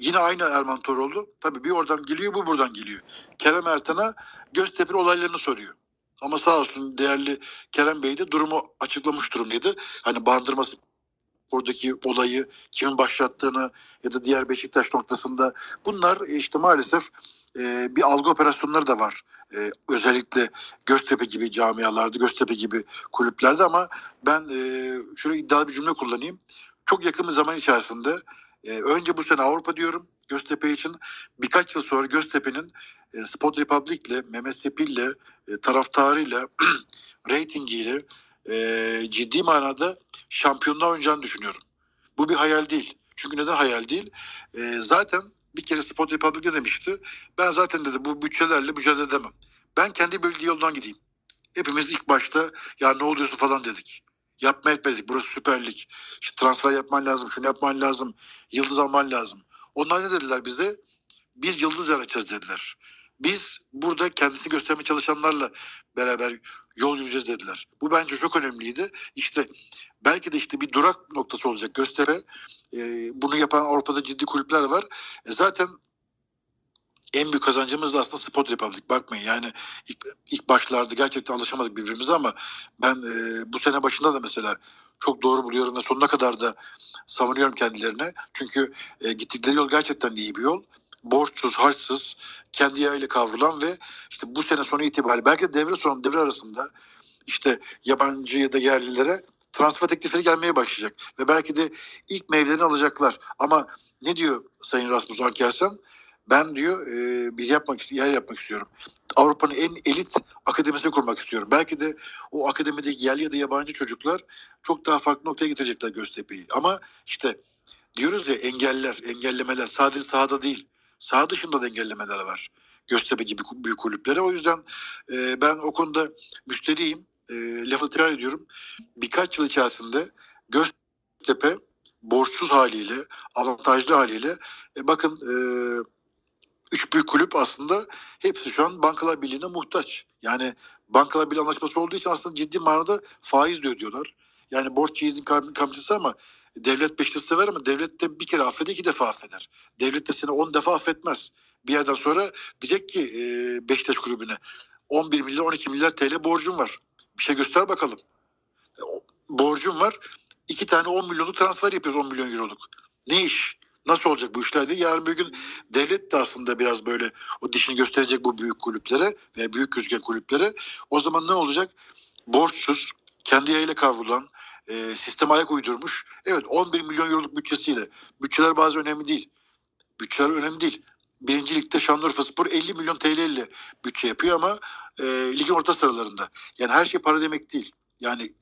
G: yine aynı Erman Toroğlu. Tabii bir oradan geliyor, bu buradan geliyor. Kerem Ertan'a Göztepe olaylarını soruyor. Ama sağ olsun değerli Kerem Bey de durumu açıklamış durumdaydı. Hani bandırma oradaki olayı kimin başlattığını ya da diğer Beşiktaş noktasında bunlar işte maalesef e, bir algı operasyonları da var. E, özellikle Göztepe gibi camialarda, Göztepe gibi kulüplerde ama ben e, şöyle iddialı bir cümle kullanayım. Çok yakın bir zaman içerisinde e, önce bu sene Avrupa diyorum Göztepe için birkaç yıl sonra Göztepe'nin e, Sport Republic'le, Mehmet Sepil'le, e, taraftarıyla, reytingiyle e, ciddi manada şampiyonluğa oynayacağını düşünüyorum. Bu bir hayal değil. Çünkü neden hayal değil? E, zaten bir kere Sport Republic'de demişti. Ben zaten dedi bu bütçelerle mücadele edemem. Ben kendi bildiği yoldan gideyim. Hepimiz ilk başta ya ne oluyorsun falan dedik. Yapma etmedik. Burası Süper Lig. İşte transfer yapman lazım, şunu yapman lazım, yıldız alman lazım. Onlar ne dediler bize? Biz yıldız yaratacağız dediler. Biz burada kendisi göstermeye çalışanlarla beraber yol yürüyeceğiz dediler. Bu bence çok önemliydi. İşte belki de işte bir durak noktası olacak Göztepe. Ee, bunu yapan Avrupa'da ciddi kulüpler var. E zaten en büyük kazancımız da aslında Sport Republic. Bakmayın yani ilk, ilk başlarda gerçekten alışamadık birbirimize ama ben e, bu sene başında da mesela çok doğru buluyorum ve sonuna kadar da savunuyorum kendilerine. Çünkü e, gittikleri yol gerçekten iyi bir yol. Borçsuz, harçsız, kendi yağıyla kavrulan ve işte bu sene sonu itibariyle belki de devre sonu devre arasında işte yabancı ya da yerlilere transfer teklifleri gelmeye başlayacak. Ve belki de ilk meyvelerini alacaklar. Ama ne diyor Sayın Rasmus Ankersen? Ben diyor e, bir yapmak yer yapmak istiyorum. Avrupa'nın en elit akademisini kurmak istiyorum. Belki de o akademideki yerli ya da yabancı çocuklar çok daha farklı noktaya getirecekler Göztepe'yi. Ama işte diyoruz ya engeller, engellemeler sadece sahada değil. Saha dışında da engellemeler var. Göztepe gibi büyük kulüplere. O yüzden e, ben o konuda müşteriyim. E, lafı tekrar ediyorum. Birkaç yıl içerisinde Göztepe borçsuz haliyle, avantajlı haliyle e, bakın e, üç büyük kulüp aslında hepsi şu an Bankalar Birliği'ne muhtaç. Yani Bankalar Birliği anlaşması olduğu için aslında ciddi manada faiz de ödüyorlar. Yani borç yiğidin kamçısı ama devlet beş yıl sever ama devlet de bir kere affeder iki defa affeder. Devlet de seni on defa affetmez. Bir yerden sonra diyecek ki e, Beşiktaş kulübüne 11 milyar 12 milyar TL borcum var. Bir şey göster bakalım. E, borcum var. İki tane 10 milyonluk transfer yapıyoruz 10 milyon euroluk. Ne iş? Nasıl olacak bu işler diye. Yarın bir gün devlet de aslında biraz böyle o dişini gösterecek bu büyük kulüplere ve büyük gözüken kulüplere. O zaman ne olacak? Borçsuz, kendi yayıyla kavrulan, e, sisteme ayak uydurmuş. Evet 11 milyon euroluk bütçesiyle. Bütçeler bazı önemli değil. Bütçeler önemli değil. Birinci ligde Şanlıurfa Spor 50 milyon TL ile bütçe yapıyor ama e, ligin orta sıralarında. Yani her şey para demek değil. Yani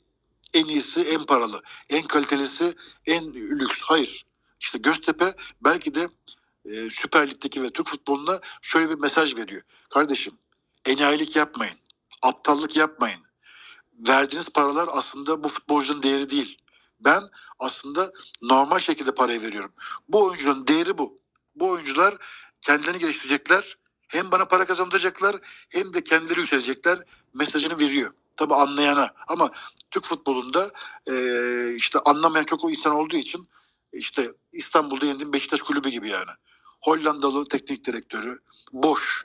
G: en iyisi, en paralı, en kalitelisi, en lüks. Hayır. İşte Göztepe belki de e, Süper Lig'deki ve Türk futboluna şöyle bir mesaj veriyor. Kardeşim enayilik yapmayın. Aptallık yapmayın. Verdiğiniz paralar aslında bu futbolcunun değeri değil. Ben aslında normal şekilde parayı veriyorum. Bu oyuncunun değeri bu. Bu oyuncular kendilerini geliştirecekler. Hem bana para kazandıracaklar hem de kendileri yükselecekler mesajını veriyor. Tabi anlayana ama Türk futbolunda e, işte anlamayan çok o insan olduğu için işte İstanbul'da yendiğim Beşiktaş kulübü gibi yani. Hollandalı teknik direktörü boş.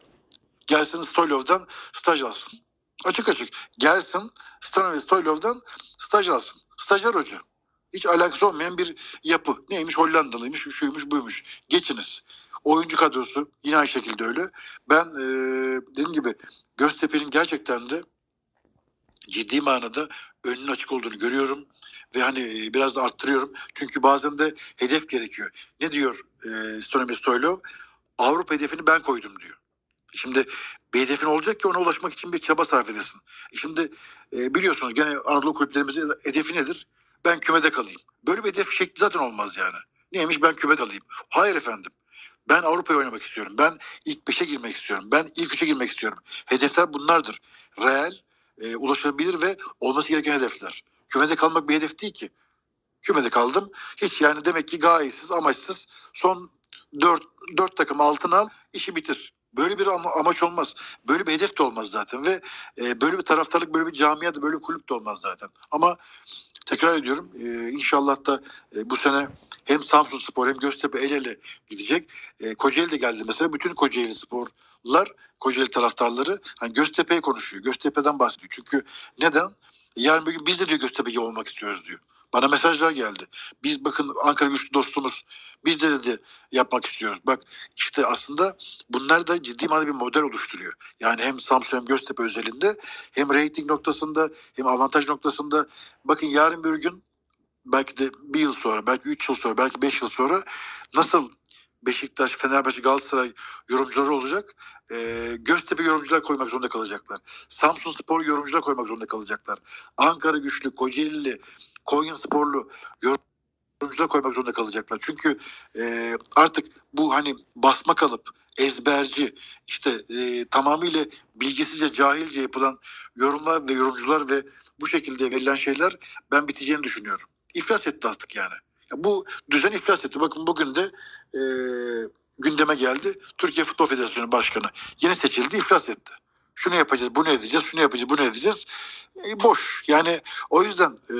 G: Gelsin Stoylov'dan staj alsın. Açık açık. Gelsin Stanovi Stoylov'dan staj alsın. Stajyer hoca. Hiç alakası olmayan bir yapı. Neymiş Hollandalıymış, şuymuş buymuş. Geçiniz. Oyuncu kadrosu yine aynı şekilde öyle. Ben e, dediğim gibi Göztepe'nin gerçekten de ciddi manada önünün açık olduğunu görüyorum ve hani e, biraz da arttırıyorum. Çünkü bazen de hedef gerekiyor. Ne diyor e, Stoylov? Avrupa hedefini ben koydum diyor. Şimdi bir hedefin olacak ki ona ulaşmak için bir çaba sarf edesin. E şimdi e, biliyorsunuz gene Anadolu kulüplerimizin hedefi nedir? Ben kümede kalayım. Böyle bir hedef şekli zaten olmaz yani. Neymiş ben kümede alayım. Hayır efendim. Ben Avrupa'ya oynamak istiyorum. Ben ilk beşe girmek istiyorum. Ben ilk üçe girmek istiyorum. Hedefler bunlardır. Real, e, ulaşılabilir ve olması gereken hedefler. Kümede kalmak bir hedef değil ki. Kümede kaldım. Hiç yani demek ki gayesiz, amaçsız. Son dört, dört takım altına al, işi bitir. Böyle bir ama, amaç olmaz. Böyle bir hedef de olmaz zaten ve e, böyle bir taraftarlık, böyle bir camia da böyle bir kulüp de olmaz zaten. Ama tekrar ediyorum e, inşallah da e, bu sene hem Samsun Spor hem Göztepe el ele gidecek. E, Kocaeli de geldi mesela. Bütün Kocaeli Sporlar, Kocaeli taraftarları hani Göztepe'yi konuşuyor. Göztepe'den bahsediyor. Çünkü neden? Yarın bir gün biz de diyor Göztepe gibi olmak istiyoruz diyor. Bana mesajlar geldi. Biz bakın Ankara güçlü dostumuz. Biz de dedi yapmak istiyoruz. Bak işte aslında bunlar da ciddi manada bir model oluşturuyor. Yani hem Samsun hem Göztepe özelinde hem rating noktasında hem avantaj noktasında. Bakın yarın bir gün belki de bir yıl sonra, belki üç yıl sonra, belki beş yıl sonra nasıl Beşiktaş, Fenerbahçe, Galatasaray yorumcuları olacak. E, Göztepe yorumcular koymak zorunda kalacaklar. Samsun Spor yorumcular koymak zorunda kalacaklar. Ankara güçlü, Kocaeli'li, Konya Sporlu yorumcular koymak zorunda kalacaklar. Çünkü e, artık bu hani basma kalıp ezberci işte e, tamamıyla bilgisizce cahilce yapılan yorumlar ve yorumcular ve bu şekilde verilen şeyler ben biteceğini düşünüyorum. İflas etti artık yani. Ya bu düzen iflas etti. Bakın bugün de e, gündeme geldi. Türkiye Futbol Federasyonu Başkanı yeni seçildi, iflas etti. Şunu yapacağız, bunu edeceğiz, şunu yapacağız, bunu edeceğiz. E, boş. Yani o yüzden e,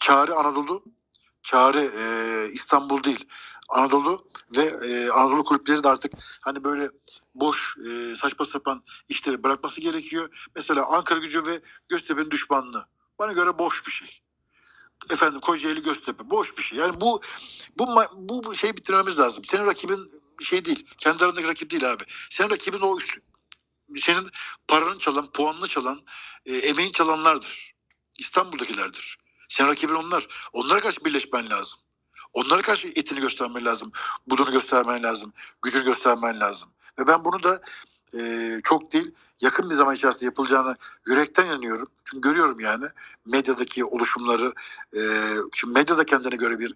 G: çare Anadolu, çare e, İstanbul değil. Anadolu ve e, Anadolu kulüpleri de artık hani böyle boş e, saçma sapan işleri bırakması gerekiyor. Mesela Ankara gücü ve Göztepe'nin düşmanlığı. Bana göre boş bir şey. Efendim Kocaeli Göztepe boş bir şey. Yani bu bu bu, bu şeyi bitirmemiz lazım. Senin rakibin şey değil. Kendi arandaki rakip değil abi. Senin rakibin o üst- senin paranı çalan, puanını çalan, e, emeğin çalanlardır. İstanbul'dakilerdir. Senin rakibin onlar. Onlara karşı birleşmen lazım. Onlara karşı etini göstermen lazım. Budunu göstermen lazım. Gücünü göstermen lazım. Ve ben bunu da e, çok değil yakın bir zaman içerisinde yapılacağını yürekten inanıyorum. Çünkü görüyorum yani medyadaki oluşumları. E, şimdi medyada kendine göre bir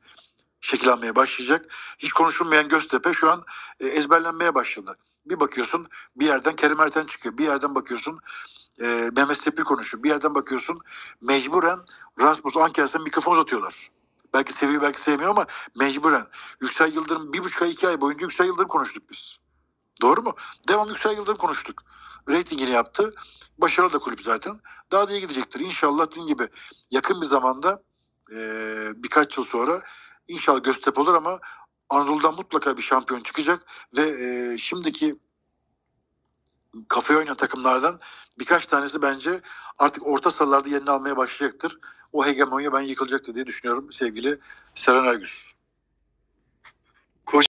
G: şekillenmeye başlayacak. Hiç konuşulmayan Göztepe şu an e, ezberlenmeye başladı. Bir bakıyorsun bir yerden Kerim Erten çıkıyor. Bir yerden bakıyorsun e, Mehmet Sepil konuşuyor. Bir yerden bakıyorsun mecburen Rasmus Ankersen mikrofon uzatıyorlar. Belki seviyor belki sevmiyor ama mecburen. Yüksel Yıldırım bir buçuk ay iki ay boyunca Yüksel Yıldırım konuştuk biz. Doğru mu? Devam Yüksel Yıldırım konuştuk. Ratingini yaptı. Başarılı da kulüp zaten. Daha da iyi gidecektir. İnşallah dediğim gibi yakın bir zamanda e, birkaç yıl sonra inşallah Göztepe olur ama Anadolu'dan mutlaka bir şampiyon çıkacak ve e, şimdiki kafaya oynayan takımlardan birkaç tanesi bence artık orta sahalarda yerini almaya başlayacaktır. O hegemonya ben yıkılacaktır diye düşünüyorum sevgili Seren Ergüz.